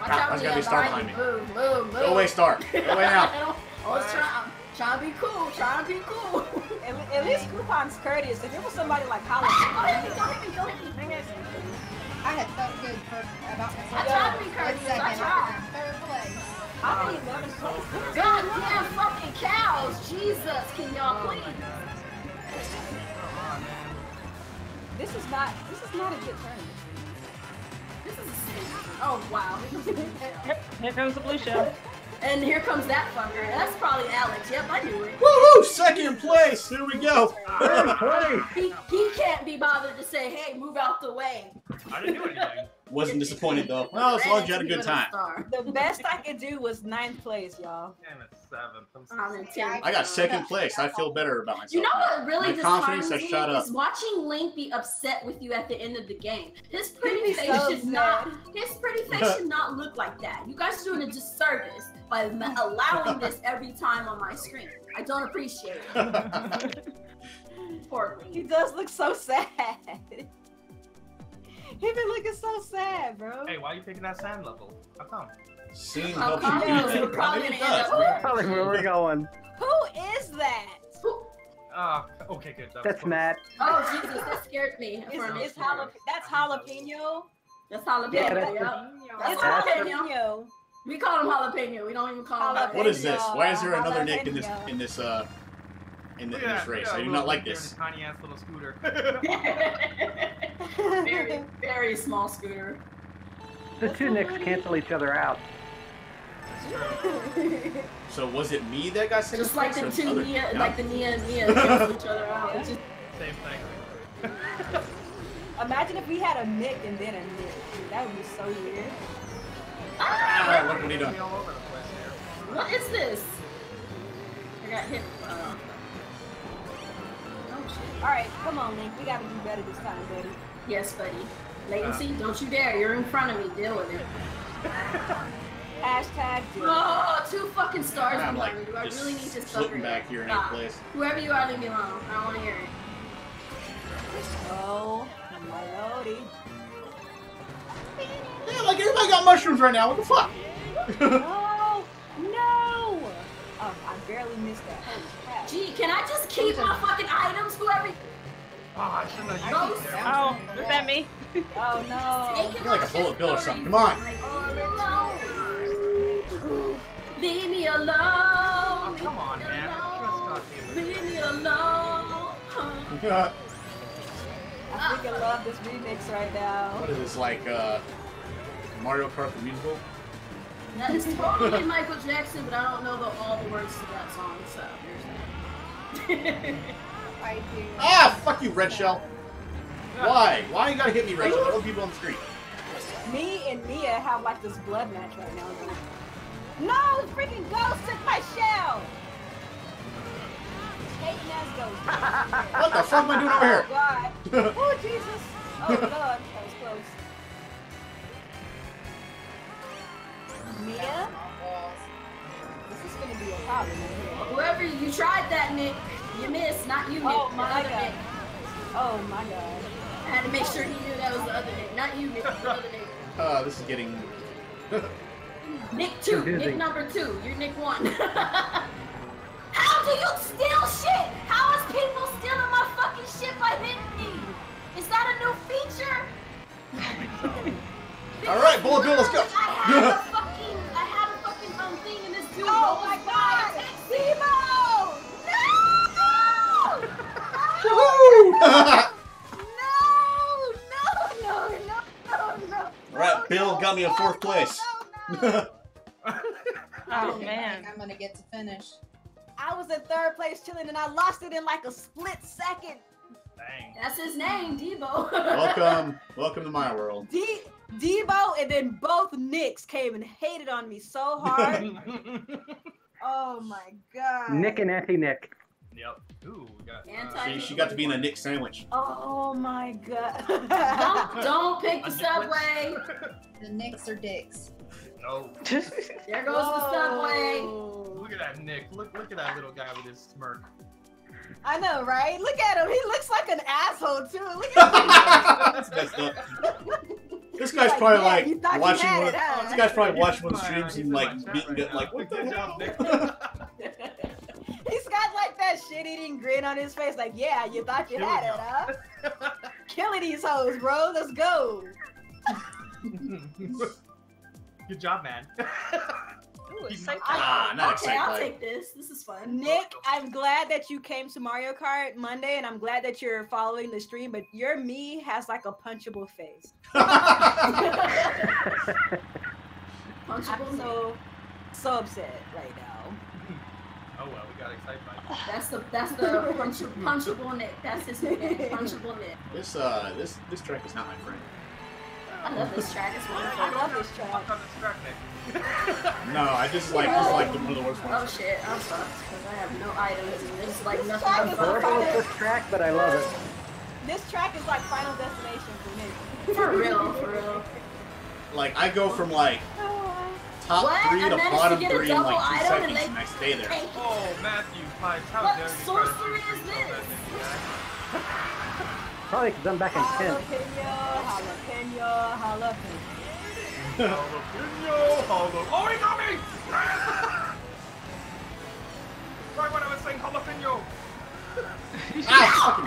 Watch out there's when gotta you be a star behind behind you. Move, move, move. Go away, Star. Go away now. Oh, I was trying, trying to be cool, trying to be cool. At, at least Coupon's courteous. If it was somebody like Holland, Go hit me, go hit me, go hit me. I had felt good for about myself. I tried to be For a courteous, I second, tried. third place. I'm in 11th place. Goddamn fucking cows! Jesus, can y'all Oh please? Come on, man. This is not. This is not a good turn. Oh wow. here comes the blue shell. And here comes that fucker. That's probably Alex. Yep, I knew it. Woo Woo! Second place. Here we go. He, he can't be bothered to say, hey, move out the way. I didn't do anything. Wasn't disappointed though. Well, as long as you had a good time. The best I could do was ninth place, y'all. Damn it, seventh. I'm I'm sorry. I got second place. I feel better about myself. You know what really My confidence disheartens has me shot up. is watching Link be upset with you at the end of the game. His pretty face so should sad. not. His pretty face should not look like that. You guys are doing a disservice by allowing this every time on my screen. I don't appreciate it. Poor Link. He does look so sad. He been looking so sad, bro. Hey, why are you picking that sand level? How come? Seeing How helps come? you Yeah, beat we're that. probably Maybe it gonna end up- Tell him where we're going. Who is that? Ah, okay, good. That That's close. Matt. Oh Jesus, that scared me. Is, for is jalap- that's jalapeno. That's jalapeno. Yeah, that's- yeah. It's That's jalapeno. We call him jalapeno. We don't even call him. Jalapeno. What is this? Why is there another Nick in this in this uh in, the, Look in this that, race? I do not like this. a Tiny ass little scooter. very, very small scooter. The two Nicks cancel each other out. So was it me that got second Just like the two other- Nia, Yeah. like the Nia and Nia cancel each other out. It's just- Same thing. Imagine if we had a Nick and then a Nick. That would be so weird. Ah, what, what are you doing? Be all over the place here. What is this? I got hit. Uh, shit. All right, come on, Link. We gotta do better this time, buddy. Yes, buddy. Latency, don't you dare. You're in front of me. Deal with it. Hashtag. do it. Oh, two fucking stars I'm like. Do I just really need to floating sucker back here in Stop. place. Whoever you are, leave me alone. I don't want to hear it. Oh, my lordy. Yeah, like everybody got mushrooms right now. What the fuck? No, oh, no. Oh, I barely missed that. Holy crap. Gee, can I just keep my fucking items? Whoever. Oh, I shouldn't have Go used it. Oh, is that me? Oh no. You're like a bullet shit bill or for something. you. Come on. Leave me alone. Oh, come on, man. Trust God, Taylor. Leave me alone. Uh, I freaking love this remix right now. what is this like? Uh, Mario Kart the musical? That is totally Michael Jackson, but I don't know the, all the words to that song, so there's that. I do. Ah, fuck you, Red Shell. Why? Why you gotta hit me, Red Shell? Other people on the screen. Me and Mia have like this blood match right now. No, freaking ghost took my shell. Hating ass ghost. What the fuck am I doing over Oh God. Oh Jesus. Oh Lord, that was close. Mia, this is gonna be a problem right. Whoever you tried that, Nick, you missed. Not you, Nick. Oh the my other God. Nick. Oh my God. I had to make sure he knew that was the other Nick, not you, Nick. The other Nick. here? Uh, this is getting. Nick two, Nick number two. You're Nick one. How do you steal shit? How is people stealing my fucking shit by hitting me? Is that a new feature? All right, Bullet Bill, let's go. Oh my God. Zemo! Woohoo! No! No! No! No! No! No! All right, Bill got me a fourth place. Oh man. I'm gonna get to finish. I was in third place chilling and I lost it in like a split second. Dang. That's his name, Debo. welcome, welcome to my world. D Debo and then both Nicks came and hated on me so hard. oh my god. Nick and Anti Nick. yep. Ooh, we got. Uh, Anti- See, she got to be in a Nick sandwich. Oh my god. don't, don't pick the subway. The Nicks are dicks. no. There goes the subway. Look at that Nick. Look, look at that little guy with his smirk. I know, right? Look at him. He looks like an asshole too. Look at That's messed up. This guy's Like, probably like you thought you watching one. it, huh? This guy's probably watching one of the streams he's and in like beating right it like, what the hell? He's got like that shit-eating grin on his face, like, yeah, you thought you Here had we it, huh? Killing these hoes, bro. Let's go. Good job, man. Ooh, it's He's- so Ah, not okay, I'll take this. This is fun. Nick, I'm glad that you came to Mario Kart Monday, and I'm glad that you're following the stream. But your me has like a punchable face. I'm Punchable so so upset right now. Oh well, we got excited by it. That's the that's the punch, punchable Nick. That's his nickname, punchable Nick. This uh this this track is not my friend. I love this track. It's I wonderful. don't love this track. fuck on this track, No, I just like just like the one of the worst Oh shit, I'm fucked because I have no items and there's like nothing track but is I a don't know fun. this track, but I love it. This track is like Final Destination for me. For real, for real. Like I go from like top What? three to managed to bottom three in like two item and seconds, they- and I stay there. Oh, Matthew Pines, how What dare you try to sorcery is this? bad, Probably because I'm back in 10th. Jalapeno, jalapeno, jalapeno. Jalapeno, jalapeno. Oh, he got me! right when I was saying jalapeno. Ah,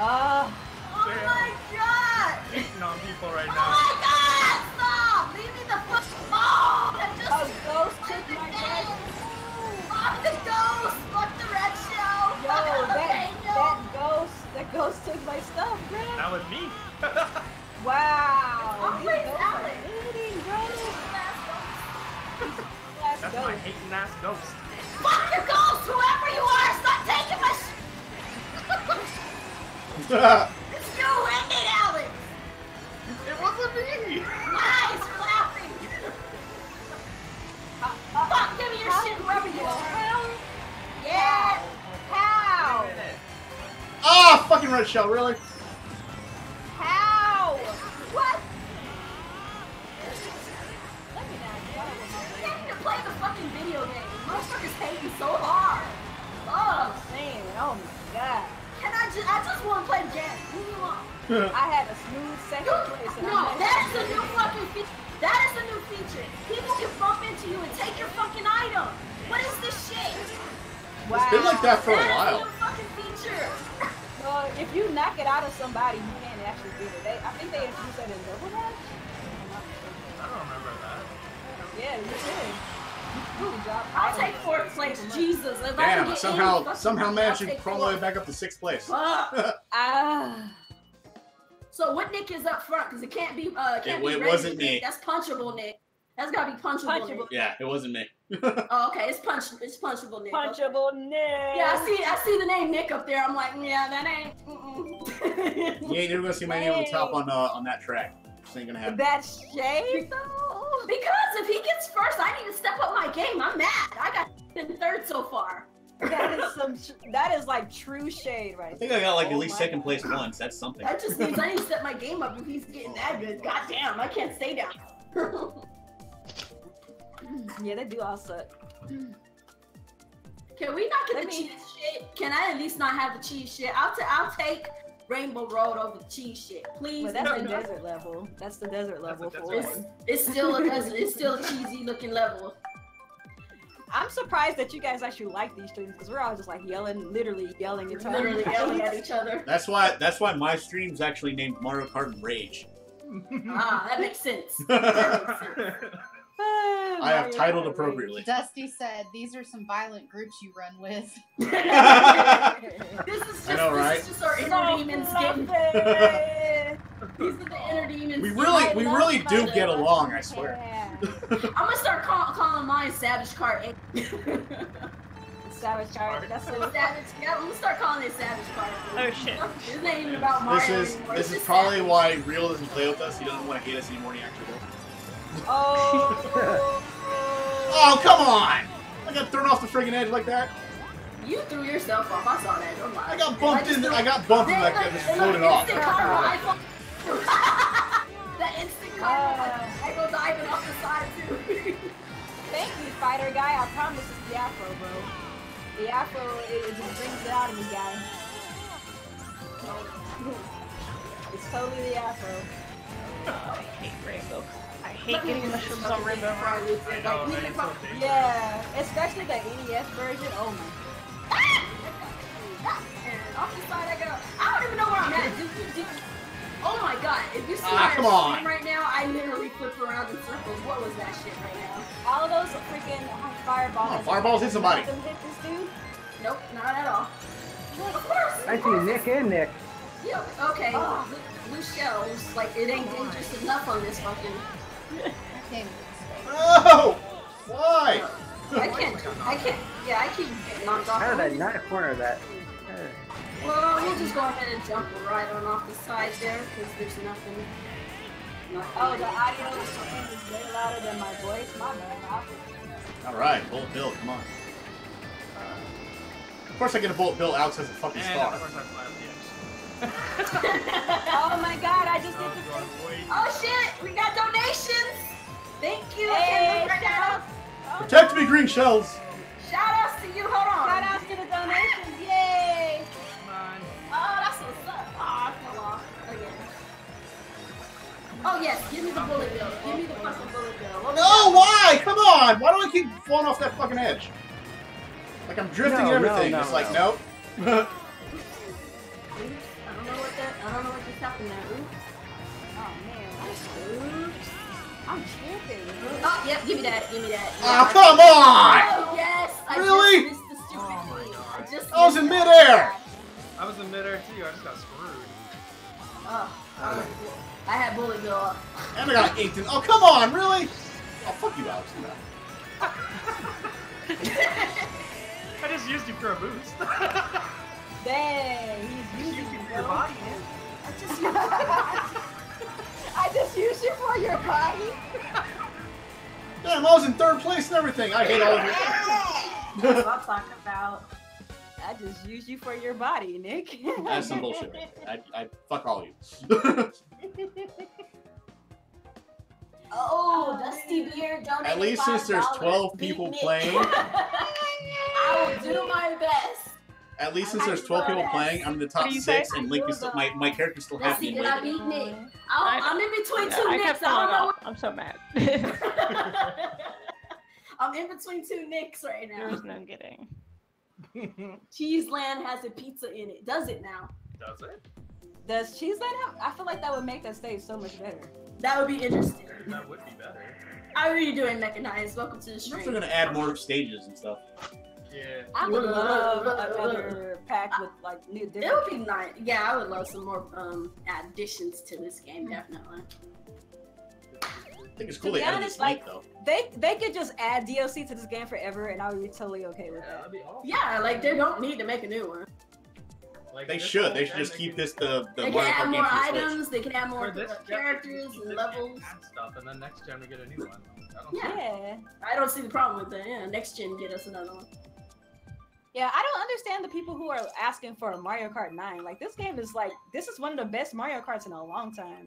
Ah, oh my god! Eating on people right now. Oh my god! Stop! Leave me the fuck alone! Shell, really? Somehow any fucking somehow money, managed I'll to crawl my way back up to sixth place. Fuck. Ah. So what Nick is up front? Because it can't be. Uh, it can't It- be it Razor wasn't Nick. me. That's punchable Nick. That's gotta be punchable, Punchable. Nick. yeah, it wasn't me. Oh, okay, it's punch. It's punchable Nick. Okay. Punchable Nick. Yeah, I see. I see the name Nick up there. I'm like, yeah, that ain't. Mm-mm. You ain't never gonna see my name on the top on uh, on that track. This ain't gonna happen. That's shade though. because if he gets first, I need to step up my game. I'm mad. I got in third so far. That is some. That is like true shade right I think I got like Oh at least my second God. place once. That's something. That just means I need to set my game up if he's getting that good. God damn, I can't stay down. Yeah, they do all suck. Can we not get Let the me- cheese shit? Can I at least not have the cheese shit? I'll, ta- I'll take Rainbow Road over the cheese shit. Please. But that's the no, no. desert level. That's the desert That's level the for desert. It's, it's still a desert. It's still a cheesy looking level. I'm surprised that you guys actually like these streams because we're all just like yelling, literally yelling and talking. Literally yelling at each other. That's why that's why my stream's actually named Mario Kart Rage. Ah, that makes sense. That makes sense. Ah, I have titled Kart appropriately. Dusty said, "These are some violent groups you run with." This is just, I know, this right? is just our Rage. inner So demons getting. Fluffy. These are the inner demons. We really we really do my get along, I swear. Yeah. I'm gonna start call, calling mine Savage Cart. Savage Card. That's so. Savage. Yeah, I'm gonna start calling it Savage Cart. Oh shit. This ain't even about Mario This is anymore. this is probably Savage. why Real doesn't play with us. He doesn't want to hate us anymore than he actually does. Oh. Oh come on! I got thrown off the friggin' edge like that. You threw yourself off. I saw that. Don't lie. I got bumped just in. threw- I got bumped and They like I like- just they floated off. Instant karma. I fuck- that instant karma. Uh. I go diving off the side too. Thank you, fighter guy. I promise it's the afro, bro. The afro, it, it just brings it out of me, guy. It's totally the afro. I hate rainbow. I hate getting use mushrooms this on rainbow. fucking fry with I it. know, Like, man, even it's if so. Yeah, especially the NES version. Oh my. And off the side I go. I don't even know where I'm at. Oh my god! If you see Ah, my come on. right now, I literally flip around in circles. What was that shit right now? All of those freaking fireballs. Come on, fireballs hit somebody. Them hit this dude. Nope, not at all. Of course. I of see. Nick and Nick. Yeah, okay. Oh. Blue, blue shells, like it ain't dangerous enough on this fucking. That game No! Why? I can't. I can't. Yeah, I keep getting knocked off. How did I not corner that? Uh, Well, we'll just go ahead and jump right on off the side there because there's nothing. nothing Oh, the audio is way louder than my voice. My bad. All right, Bullet Bill, come on. Of course I get a Bullet Bill. Alex has a fucking And star. of course I fly Oh my god, I just the did edge. the Oh, Oh shit! We got donations. Thank you. Hey, can't look right shout now. outs, Protect me, green shells. Oh yes, give me the bullet bill. Give me the fucking bullet bill. What No, why? Come on! Why do I keep falling off that fucking edge? Like I'm drifting No, and everything. no, it's like, no. nope. I don't know what that. I don't know what just happened there. Oops. Oh man, Oops. I'm tripping. Oh, yep. Give me that. Give me that. Ah, Yeah. come on! Oh yes. I Really? just missed the stupid Oh key. God. I just. I was in missed it. midair. I was in midair too. I just got screwed. Oh, I had bullet bill up. And I got inked in. Oh, come on, really? Oh, fuck you, Alex. I just used you for a boost. Dang, he's using you you, for your body, man. I just used you for your body. Damn, I was in third place and everything. I hate all of you. That's what I'm talking about. I just used you for your body, Nick. That's some bullshit right. I, I fuck all of you. Oh, Dusty Beard donated At least since there's 12 Beat people me. playing. I will do my best. At least since there's 12 people playing, I'm in the top six, and Link is still, my, my character's still happy. did I and beat Nick? Mm-hmm. I- I'm, I'm in between Yeah, two I Nicks. kept I falling don't know. off. I'm so mad. I'm in between two Nicks right now. was no getting. Cheeseland has a pizza in it. Does it now? Does it? Does Cheeseland have? I feel like that would make that stage so much better. That would be interesting. That would be better. How are you doing, Mechanized? Welcome to the I'm stream. gonna add more stages and stuff. Yeah. I would love another pack with like new It would be nice. Yeah, I would love some more um additions to this game, definitely. I think it's cool To they be added honest, this Link, like- though. They they could just add DLC to this game forever, and I would be totally okay with Yeah, that. be awesome. Yeah, like they don't need to make a new one. Like, They should. They should just they keep can- this the the They can add more game Switch. items. They can add more this gen, characters keep and levels. gen, add stuff, and then next gen we get a new one. I don't Yeah. Yeah. I don't see the problem with that. Yeah, next gen get us another one. Yeah, I don't understand the people who are asking for a Mario Kart 9. Like this game is like this is one of the best Mario Karts in a long time.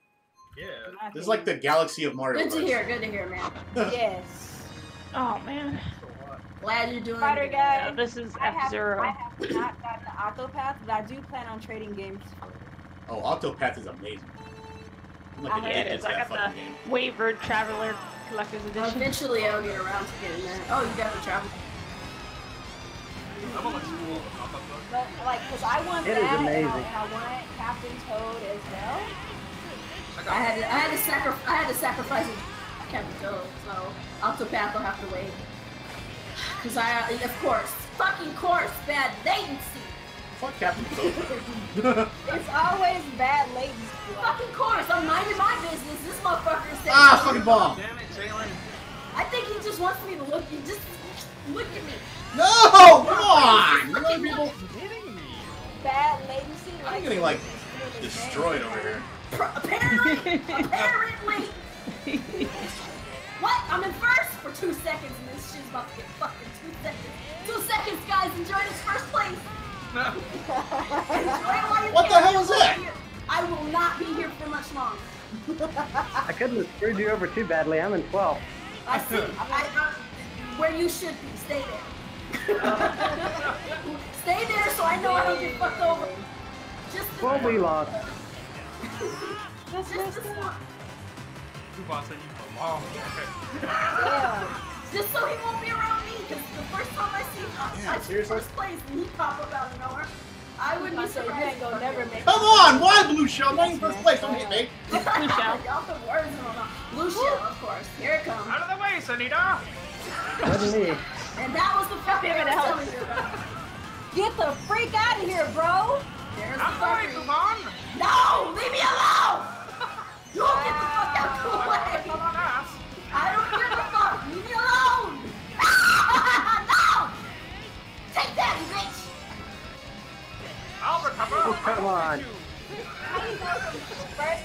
Yeah. in my This is like the galaxy of Mario Good to hear. Good to hear, man. yes. Oh man, So what? Glad you're doing. Spider good. guy. Yeah, this is I F have, I have not gotten the Octopath, but I do plan on trading games. for it. Oh, Octopath is amazing. I'm like I an it addicted is. to I got fucking game. Wavered Traveler Collector's Edition. Eventually, I'll get around to getting that. Oh, you got the travel. That one looks cool. the pop-up book. But like, cause I want It that, is and I, and I want Captain Toad as well. I I had to, I had to sacrifice. I had to sacrifice Captain Toad, so Octopath will have to wait. Cause I, of course, fucking course, bad latency. Fuck Captain Toad. It's always bad latency. Fucking course, I'm minding my business. This motherfucker said. ah, fucking bomb. Damn it, Jalen. I think he just wants me to look. He just look at me. No, come on. You know people Hitting me. bad latency. I'm like, getting, like, destroyed over here. Apparently, apparently. What? I'm in first for two seconds, and this shit's about to get fucking two seconds. Two seconds, guys. Enjoy this first place. No. Enjoy while you What the hell is that? I will not be here for much longer. I couldn't have screwed you over too badly. I'm in 12. I see. I, I, where you should be. Stay there. Stay there so I know I don't get fucked over. Just Well, we lost. That's just messed this up. one. Coupon said you belong there. Yeah. Just so he won't be around me, because the first time I see Yeah, I see seriously? first place and he pop up out of nowhere, I wouldn't I be said you surprised. ain't gonna never make Come on, why Blue Shell? Not in first place. Don't hit me. Blue Shell. Y'all put words in my. Blue shell, of course. Here it comes. Out of the way, Sanita. Wasn't me. And that was the fucking I was telling you about. Get the freak out of here, bro. There's I'm going, fucking... Coupon. No! Leave me alone! You get the fuck out of the way! Oh, come on.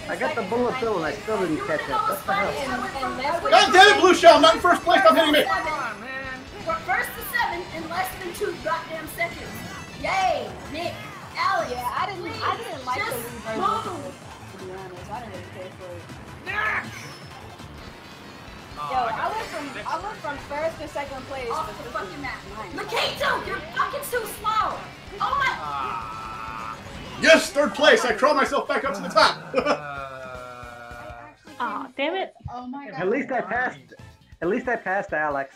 I got the bullet bill and I still didn't catch it. What the hell? God damn it, Blue Shell! I'm not in first place, I'm hitting me! Come on, man! From First to seven in less than two goddamn seconds. Yay, Nick, Elliot. Yeah, I didn't, I didn't like the reverse. To be honest, I didn't care for it. Nick! Yo, I went from I went from first to second place. Off the fucking map. Makito, you're fucking too slow. Oh my. Ah. Yes, third place. I crawl myself back up to the top. Uh, Aw, damn it. Oh my god. At least I passed. At least I passed Alex.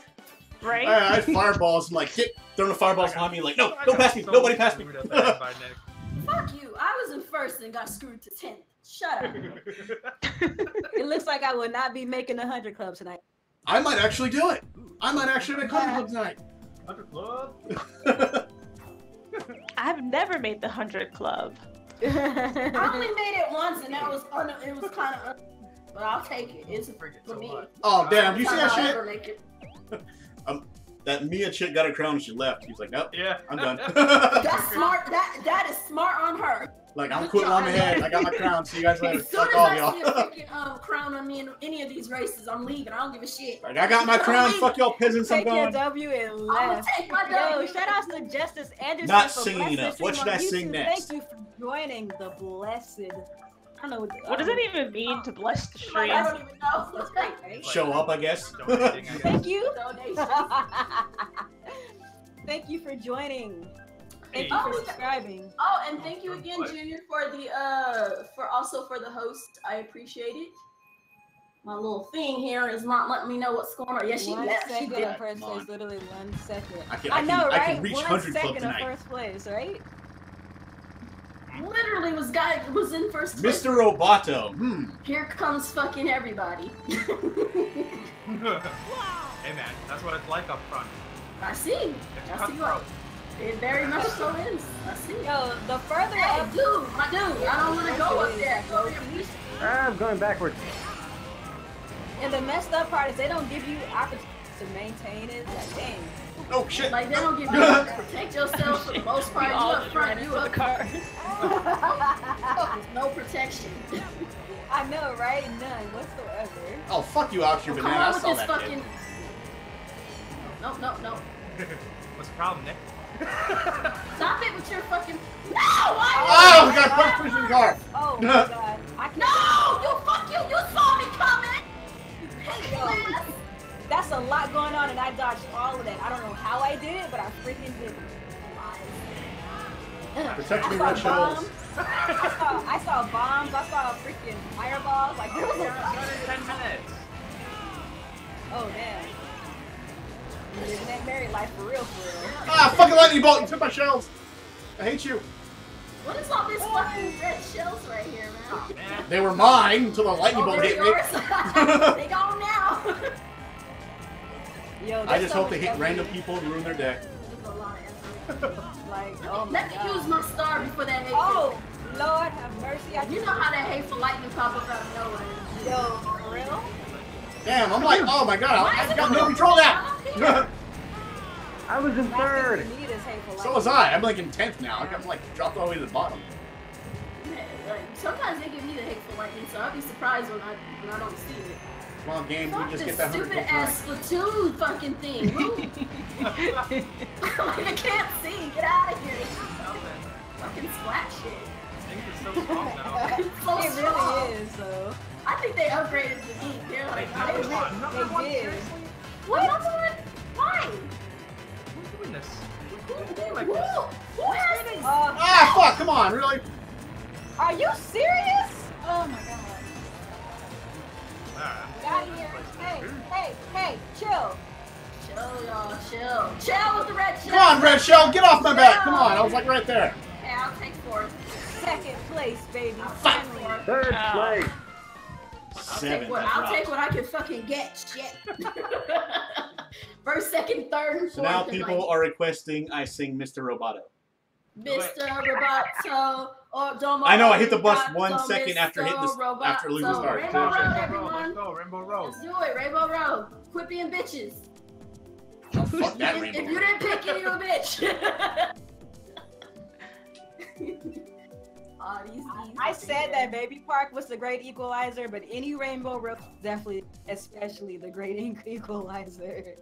Right? I, I had fireballs. I'm like, get throwing the fireballs behind me. Like, no, don't pass me. so Nobody pass me. screwed at the end by Nick. Fuck you. I was in first and got screwed to 10th. Shut up. It looks like I will not be making the hundred club tonight. I might actually do it. I might actually make Hundred Club tonight. Hundred club. I've never made the 100 club. I only made it once and that was un- it was kind of un- but I'll take it. It's Freaking for so me. what? oh damn! You see that I'll shit? ever it. Um, That Mia chick got a crown and she left. He's like, nope, Yeah. I'm done. That's smart. That that is smart on her. like I'm quitting on the head. I got my crown. See you guys later. As soon Fuck as all y'all. freaking um, crown on me in any of these races, I'm leaving. I don't give a shit. Like I got my crown. Fuck y'all peasants. I'm Take your. W and I'm left. take my Yo, shout outs to Justice Anderson. Not singing blessing enough. What stream should on I sing next? Thank you for joining the blessed. I don't know what. What does that even mean to bless the stream? I don't even know. That's great, right? Show up, I guess. Donating, I guess. Thank you. Thank you for joining. Thank Hey. you for Oh, subscribing. Oh, and thank you again, Junior, for the uh, for also for the host. I appreciate it. My little thing here is not letting me know what's going on. Yeah, she one left. She second did. of first place, literally one second. I can- I I can- know, I right? can reach one 100 club of first place, right? Literally was guy was in first place. Mr. Roboto. Hmm. Here comes fucking everybody. hey man, that's what it's like up front. I see. It's I see what. It very much so is. I see. Yo, the further Hey, up, dude, my dude, I don't want to go up there. Go here. I'm going backwards. and the messed up part is they don't give you opportunities to maintain it. Like, dang. Oh shit. Like they don't give you to protect yourself for the most part. You all up front, you into the up cars. No protection. I know, right? None whatsoever. Oh fuck you, Alex, your Come banana. I on with saw this that fucking. kid. No, no, no. What's the problem, Nick? Stop it with your fucking. No! Why? Oh, we got a quick fishing car. Oh my god. I can't. No! You fuck you! You saw me coming. Hey, Yo. ass. That's a lot going on, and I dodged all of that. I don't know how I did it, but I freaking did it. Protect I me, saw red shells. bombs. I saw, I saw bombs. I saw freaking fireballs. Like there was a lot. Ten minutes. Oh damn. Living that married life for real, for real. Ah, fucking lightning bolt! You took my shells. I hate you. What is all this fucking red shells right here, man? Oh man. They were mine until the lightning Oh, bolt they're hit me. yours. they gone now. Yo, I just so hope they hit effort. random people and ruin their deck. There's a lot of effort. Like, oh my Let me god. use my star before that hate. Oh, Lord have mercy. I You know how that hateful lightning pop up out of nowhere. Yo, for real? Damn, I'm like, oh my god, Why I, is I got no control of from that. I was in third. thing we need is hateful so was I. I'm like in 10th now. I'm like dropped all the way to the bottom. Yeah, like, sometimes they give me the hateful lightning, so I'll be surprised when I when I don't see it. Come on, games, we Fuck just get that 100 stupid ass tonight. Splatoon fucking thing. Move. like I can't see. Get out of here. Fucking splat shit. Things are so strong now. So It strong. really is, though. I think they upgraded the ink. They're Like, like, number I- one, number they one, did. seriously? what? Another one? Why? Who's doing this? Who, Who's doing like who, this? who has this? Uh, Ah, fuck, come on, really? are you serious? Oh my god. Got here. Hey, hey, hey, chill. Chill, y'all. Chill. Chill with the red shell. Come on, Red Shell, get off my back. Come on, I was like right there. Hey, I'll take fourth. Second place, baby. Fuck. Finally. Third place. I'll Seven. take what I'll take what I can fucking get. Shit. First, second, third, and fourth. So now people like, are requesting I sing Mr. Roboto. Mr. Roboto or Domo. I know, I hit the bus Roboto, one second after hitting this- Mr. after losing Roboto. start. Rainbow Road, Rainbow Road, let's go, Rainbow Road. Let's do it, Rainbow Road. Quit being bitches. Oh, fuck that if, rainbow. if you didn't pick it, you're a bitch. Aw, these, these I fucking said that. Baby Park was the great equalizer, but any Rainbow Road definitely, especially the great equalizer.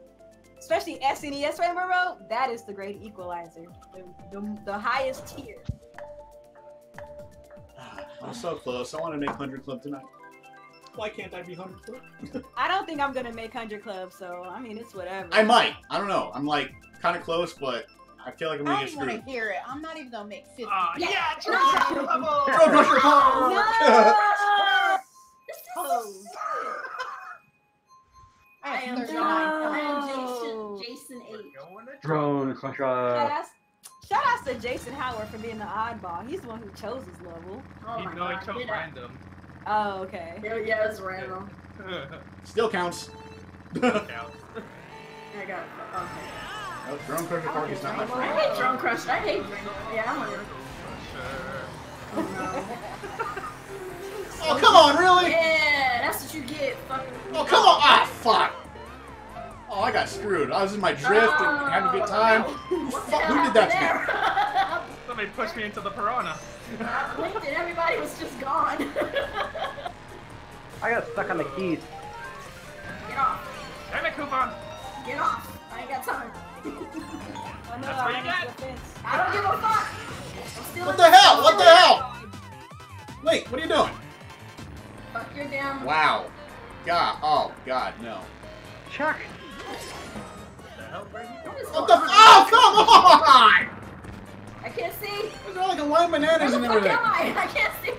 Especially SNES Rainbow Road, that is the great equalizer. The, the, the highest tier. I'm so close. I want to make 100 Club tonight. Why can't I be 100 Club? I don't think I'm gonna make 100 Club, so I mean, it's whatever. I might. I don't know. I'm like kind of close, but I feel like I'm I gonna don't get even want screwed. to hear it. I'm not even gonna make 50. Ah, Yeah. yeah, No. Drone level. Drone Crusher Park! No! This is Oh. I I have am 39. John. I am No. Jason, Jason H. Drone Crusher. outs, shout out to Jason Howard for being the oddball. He's the one who chose his level. Oh my no, he god. chose Get out. random. Oh, okay. Yeah, yeah, it's random. Still counts. Counts. I got it. Okay. Oh, Drone Crusher Park is not my I hate Drone Crush. I hate Drone Yeah, I'm gonna. Sure. Oh, come on, really? Yeah, that's what you get. Fucking. Oh, come on! Ah, fuck! Oh, I got screwed. I was in my drift and oh, had a good time. What Fuck, who did that to me? Somebody pushed me into the piranha. there? I blinked and everybody was just gone. I got stuck on the keys. Get off. Damn it, coupon. Get off. I ain't got time. Oh, no, That's I what you get. into the fence. I don't give a fuck. I'm What the hell? What the hell? Wait, what are you doing? Fuck your damn. Wow. God. Oh, God, no. Chuck! The hell, Brady? What the? going oh, come on! I can't see. There's like a line Where bananas the and fuck everything. am I? I can't see.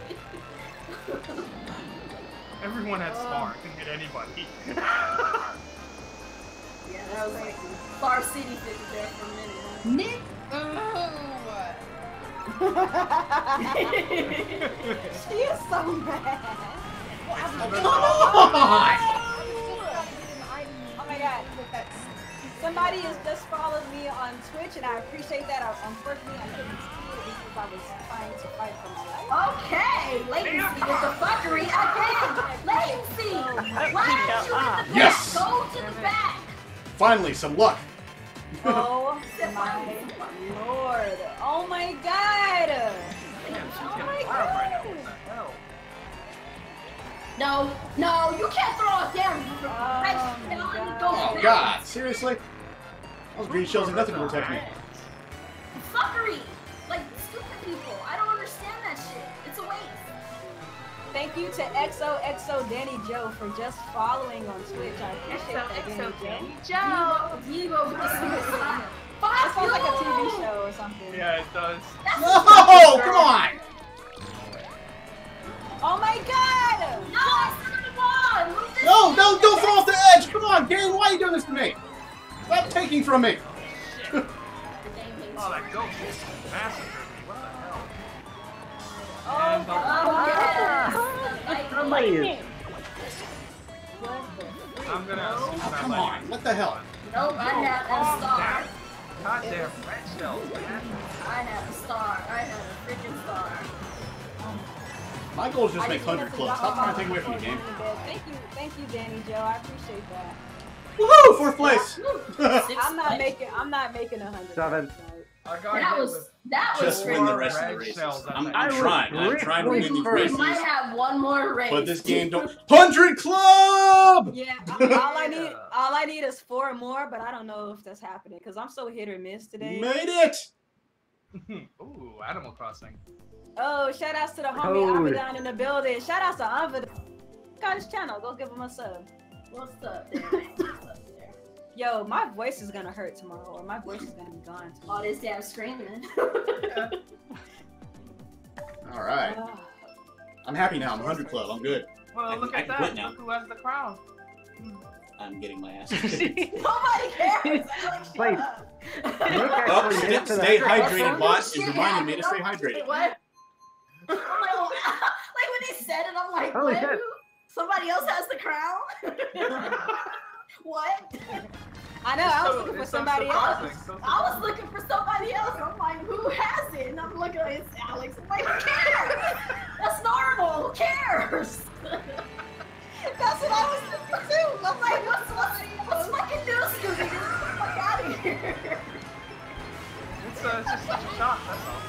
Everyone had Star. Couldn't hit anybody. Yeah, that was like Bar City fit there for a minute. Nick! Oh, she is so mad. Come on! My god. Somebody has just followed me on Twitch, and I appreciate that. I, unfortunately, I couldn't see it because I was trying to fight for my life. Okay, latency with the fuckery again. Latency. Why Chica, aren't you in ah. the back? Yes. Go to the back. Finally, some luck. Oh my lord. Oh my god. Oh my wild right now. God. What the hell? No, no, you can't throw it oh down. Oh Right, God. go Oh. God. Seriously? Those green shells have nothing to protect me. Fuckery. Like stupid people. I don't understand that shit. It's a waste. Thank you to XOXO Danny Joe for just following on Twitch. I appreciate that, Danny Joe. Joe. Diego with the suicide. That sounds like a. TV show or something. Yeah, it does. That's No! Come on! Oh my god! No, I said it was. No, no, don't fall off the edge! Come on, gang, why are you doing this to me? Stop taking from me! Oh, that ghost just massacred me. What the hell? Oh, And the- Oh, yes. Like, Somebody is. I'm gonna assume Oh, come on, what the hell? Nope, I have a star. Goddamn red shells, man. I have a star. I have a freaking star. My goal is just I make 100 wanted to clubs. Stop trying to take away from the game. going to bed. Thank you, thank you, Danny Joe. I appreciate that. Woohoo! Fourth place! I'm not making, I'm not making a hundred. Seven. tonight. That was that was Just win the rest of the Red races. I'm, I'm trying. I'm trying to win these We might have one more race. But this game don't. 100 Club! Yeah, all I need, all I need is four more, but I don't know if that's happening because I'm so hit or miss today. Made it! Ooh, Animal Crossing. Oh, shout outs to the homie Code. Ava down in the building. Shout outs to Ava. Got his channel. Go give him a sub. What's up? What's up there? Yo, my voice is gonna hurt tomorrow, or my voice is gonna be gone All this damn screaming. Alright. Ah. I'm happy now. I'm 100 Club. I'm good. Well, I look can- at I that. Look who has the crown. I'm getting my ass kicked. Nobody cares. Like, Wait. Oh, actually stay, it to stay the hydrated, bot. Is Shit reminding me to stay hydrated. What? Like, when he said it, I'm like, Holy what? shit. Somebody else has the crown? what? I know. I was So- looking for it's so somebody else. so I was looking for somebody else. I'm like, who has it? And I'm looking, it's Alex. I'm like, who cares? That's normal. Who cares? That's what I was looking too. I'm like, what's what's what's fucking new, Scooby? Get the fuck out of here. It's, uh, it's just such a shock, that's all.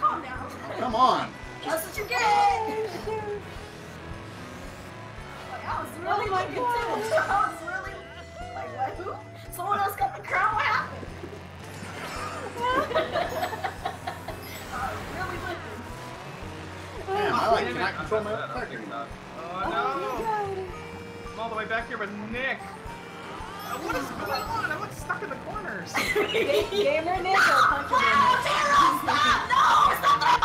Calm down. Come on. That's what you get. I was really Oh looking too. I was really like, what? Who? Someone else got the crown. What happened? Damn, I like Damn it, cannot control my messed own character. Oh no! god. I'm all the way back here with Nick. Uh, What is going on? I'm like stuck in the corners. Gamer Nick or Puncher Nick? Tara, stop! No! Stop throwing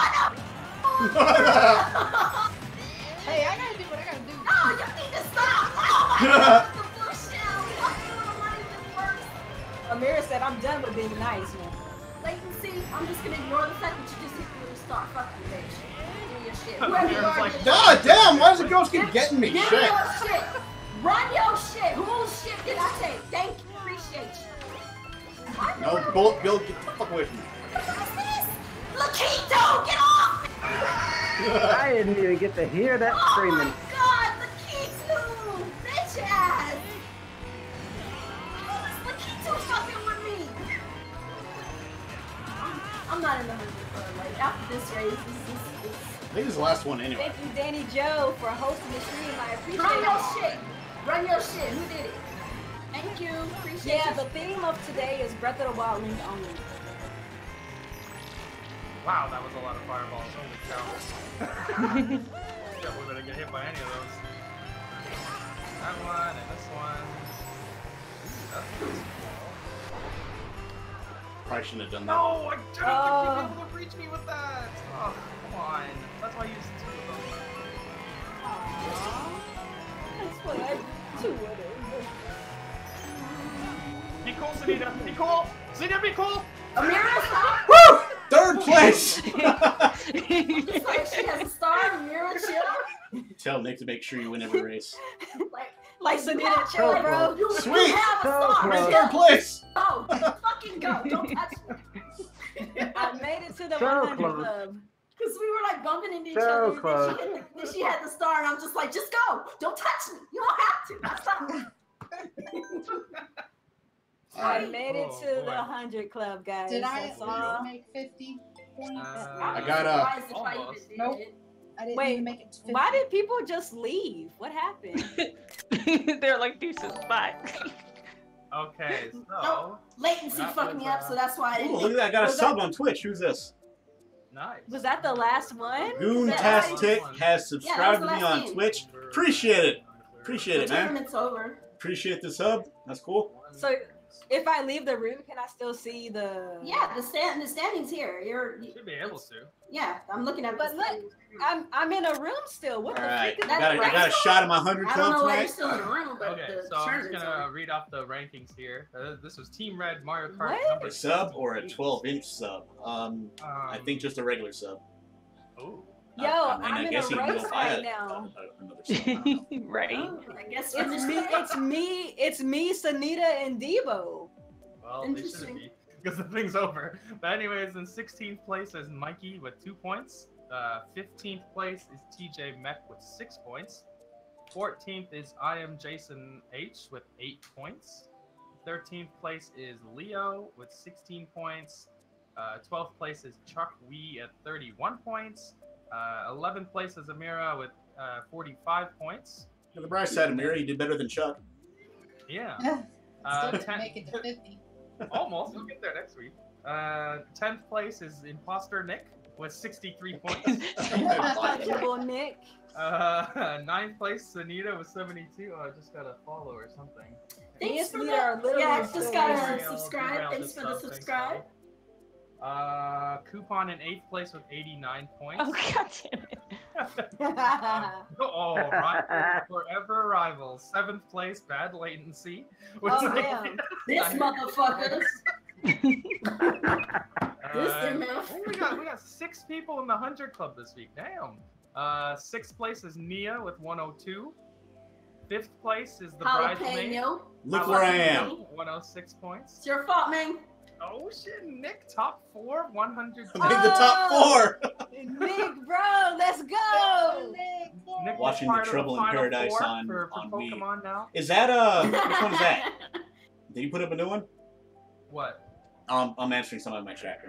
Hey, I gotta do what I gotta do. No, you need to stop! Oh my god! The blue shell! Fuck you, I'm not even worse. Amira said, I'm done with being nice, man. Latency, I'm just gonna ignore the fact that you just hit the blue star. Fuck you, bitch. Do your shit. I'm Whoever you are, like, God damn, why does the girls keep getting me? Give Shit. me your shit. Run your shit. Whose shit did I take? Thank you. Appreciate you. What? No, Bill, Bill, get the fuck away from me. What is this? Laquito, get off! I didn't even get to hear that Oh screaming. I'm, I'm not in the mood for like after this race. This is this, I think it's the last one anyway. Thank you, Danny Joe, for hosting the stream. I appreciate it. Run your it. shit! Run your shit! Who did it? Thank you. Appreciate Yeah, you. the theme of today is Breath of the Wild Link only. Wow, that was a lot of fireballs. Holy cow. Definitely gonna get hit by any of those. That one and this one. Ooh, that's Probably shouldn't have done that. No, I don't. Think you'd be able to reach me with that. Oh, come on. That's why I used two of them. Aww. That's what I do with it. Be cool, Sunita. Be cool. Sunita, be cool. Amira, stop! Woo! Third place! It's like she has a star. Amira, chill. Tell Nick to make sure you win every race. Like, Like you Sunita, have- chill, like, bro. You, Sweet. you have a So star. Third place! Go. Fucking go. Don't touch me. I made it to the So 100 close. club. Because we were like bumping into each So other. and. Then she, the, then she had the star, and I'm just like, just go. Don't touch me. You don't have to. That's not. I made it Oh, to boy. the 100 club, guys. Did I That's at make 50 points? Uh, I got a- Surprised if I even almost. Nope. It. I didn't Wait, make it to Why did people just leave? What happened? They're like deuces. Bye. Okay, so. Nope. Latency fucked me up, uh, so that's why I didn't. look at that. I got a Was sub on Twitch. Who's this? Nice. Was that the last one? Goontastic has subscribed the to me on game. Twitch. Appreciate it. Appreciate The it, man. tournament's over. Appreciate the sub. That's cool. So if I leave the room, can I still see the? Yeah, the stand, the standings here. You're, You should be able to. yeah. I'm looking at. But the look. I'm I'm in a room still. What All the right. freak I is got, a, I got a shot of my 100 I don't club know why you're tonight. still in the room, but Okay, the so I'm just gonna over. read off the rankings here. Uh, this was Team Red Mario Kart What? number A sub or a 12 inch sub? Um, I Um, think just a regular sub. Ooh. Yo, I, I mean, I'm I in guess a you race right now. a- a- another sub. I don't know. right? Oh, I guess It's me. It's me. It's me, Sunita, and Debo. Well, Interesting. be because the thing's over. But anyways, in 16th place is Mikey with two points. Uh, 15th place is TJ Mech with six points. 14th is I am Jason H with eight points. 13th place is Leo with 16 points. Uh, 12th place is Chuck Wee at 31 points. Uh, 11th place is Amira with uh, 45 points. On the bright side, Amira, you did better than Chuck. Yeah. Still Uh, 10 make it to 50. Almost. We'll get there next week. Uh, tenth place is Imposter Nick with 63 points. Untouchable Nick. uh, ninth place Sunita with 72. Oh, I just got a follow or something. Me Thanks for Sunita are that. Yeah, I just got Derailed- to subscribe. Thanks for the sub, thanks, subscribe. Buddy. Uh, Coupon in eighth place with 89 points. Oh god damn it. oh, right. Forever Rivals. Seventh place, Bad Latency. With Oh, like- damn. This motherfucker. Uh, This MF. oh, we got we got six people in the hundred club this week. Damn. Uh, sixth place is Nia with 102. Fifth place is the bridesmaid. Jalapeno. Look where I am. 106 points. It's your fault, man. Oh shit, Nick top four, 100. I made the top four. Nick, bro, let's go. Nick was Watching the Trouble in Paradise on- for, for on Wii. Pokemon now. Is that uh? Which one is that? Did you put up a new one? What? Um, I'm answering some of my chat.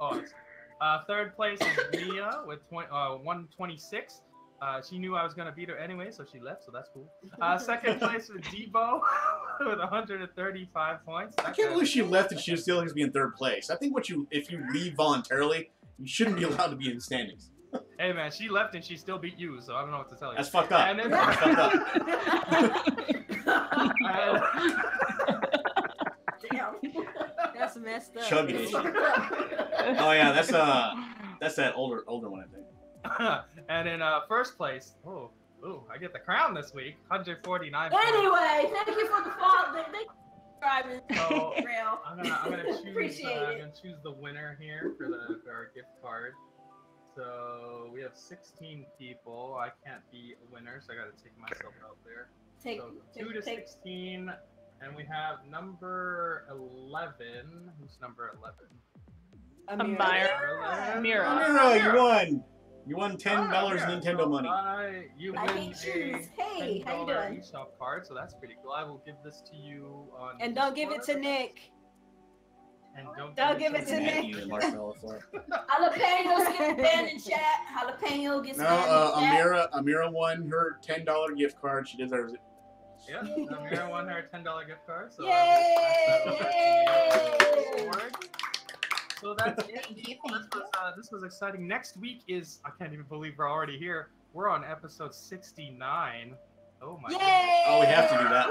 Oh, it's Uh, third place is Mia with 20, uh, 126. Uh, she knew I was gonna beat her anyway, so she left, so that's cool. Uh, second place was Debo with 135 points. I can't believe she left and she still has to be in third place. I think what you if you leave voluntarily, you shouldn't be allowed to be in the standings. Hey man, she left and she still beat you, so I don't know what to tell you. That's fucked up. And then- That's fucked up. Damn. That's messed up. Chug it. Oh yeah, that's uh that's that older older one I think. and in uh, first place, oh, oh, I get the crown this week, 149. points. Anyway, thank you for the follow. Thank you for driving. So Real. I'm gonna, I'm gonna choose, uh, Appreciate I'm gonna choose the winner here for the for our gift card. So we have 16 people. I can't be a winner, so I gotta take myself out there. Take, So two to take, take. 16, and we have number 11. Who's number 11? Amira. Mira. Mira, you won. You won ten Ah, dollars yeah, Nintendo so money. I, you I win hate a shoes. Hey, how you $10 doing? eShop card, so that's pretty cool. I will give this to you on. And don't give it to Nick. And don't, Don't give it to Fucking Nick. Matthew and Marshmallow for it. Banned in chat. Jalapeno gets No, banned uh, in chat. Amira Amira won her ten dollar gift card. She deserves it. Yeah, Amira won her $10 gift card. So Yay! So that's it. Thank you, thank This was, uh, this was exciting. Next week is, I can't even believe we're already here. We're on episode 69. Oh my goodness. Oh, we have to do that.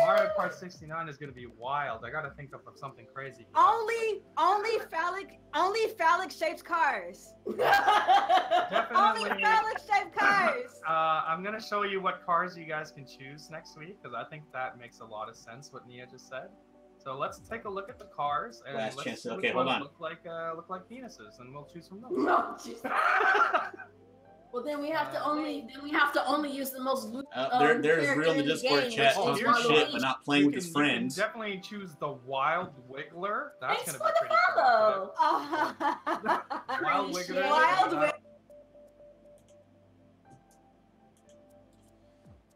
Mario Kart 69 is going to be wild. I got to think up of something crazy. Only, only phallic, only phallic shaped cars. Definitely. Only phallic shaped cars. Uh, I'm gonna show you what cars you guys can choose next week because I think that makes a lot of sense what Nia just said. So let's take a look at the cars and Last let's chance. see Okay, which hold ones on. look like uh, look like penises, and we'll choose from those. No, Jesus. Well, then we have to only then we have to only use the most. lo- Uh, there, um, there's character real in the in Discord game, chat which talking is shit, but not playing You with his can- you can friends. definitely choose the Wild Wiggler. That's Thanks gonna for be the pretty cool. follow. Oh. Wild Wiggler. Wild uh,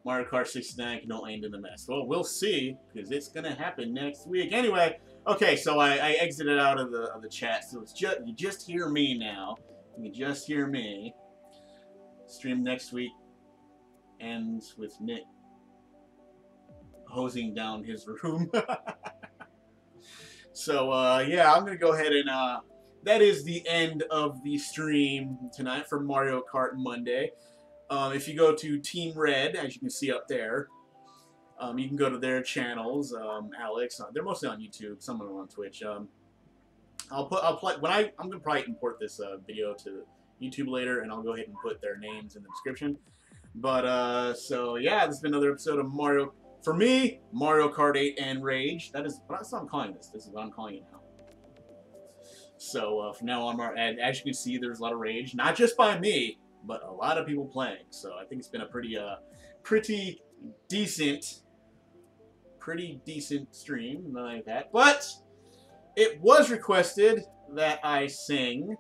Mario Kart 69 can only end in a mess. Well, we'll see, because it's gonna happen next week. Anyway, okay, so I, I exited out of the of the chat, so it's just you just hear me now. You just hear me. Stream next week ends with Nick hosing down his room. so uh, yeah, I'm gonna go ahead and uh, that is the end of the stream tonight for Mario Kart Monday. Um, if you go to Team Red, as you can see up there, um, you can go to their channels. Um, Alex, uh, they're mostly on YouTube. Some of them on Twitch. Um, I'll put I'll play when I I'm gonna probably import this uh, video to YouTube later, and I'll go ahead and put their names in the description. But uh, so yeah, this has been another episode of Mario. For me, Mario Kart 8 and Rage. That is that's what I'm calling this. This is what I'm calling it now. So uh, from now on, and as you can see, there's a lot of rage, not just by me, but a lot of people playing. So I think it's been a pretty, uh, pretty decent, pretty decent stream, nothing like that. But it was requested that I sing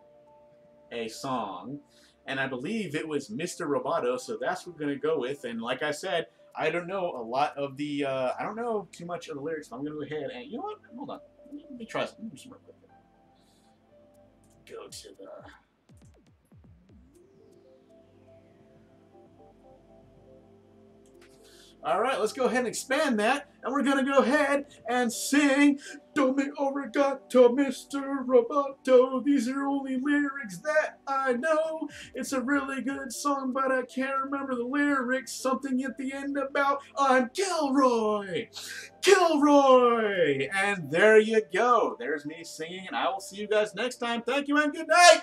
a song, and I believe it was Mr. Roboto, so that's what we're gonna go with. And like I said, I don't know a lot of the, uh, I don't know too much of the lyrics. but I'm gonna go ahead and you know what? Hold on, let me try some. Let me. Go to the. All right, let's go ahead and expand that, and we're gonna go ahead and sing "Domo Arigato, Mr. Roboto." These are only lyrics that I know. It's a really good song, but I can't remember the lyrics. Something at the end about "I'm Kilroy, Kilroy," and there you go. There's me singing, and I will see you guys next time. Thank you and good night.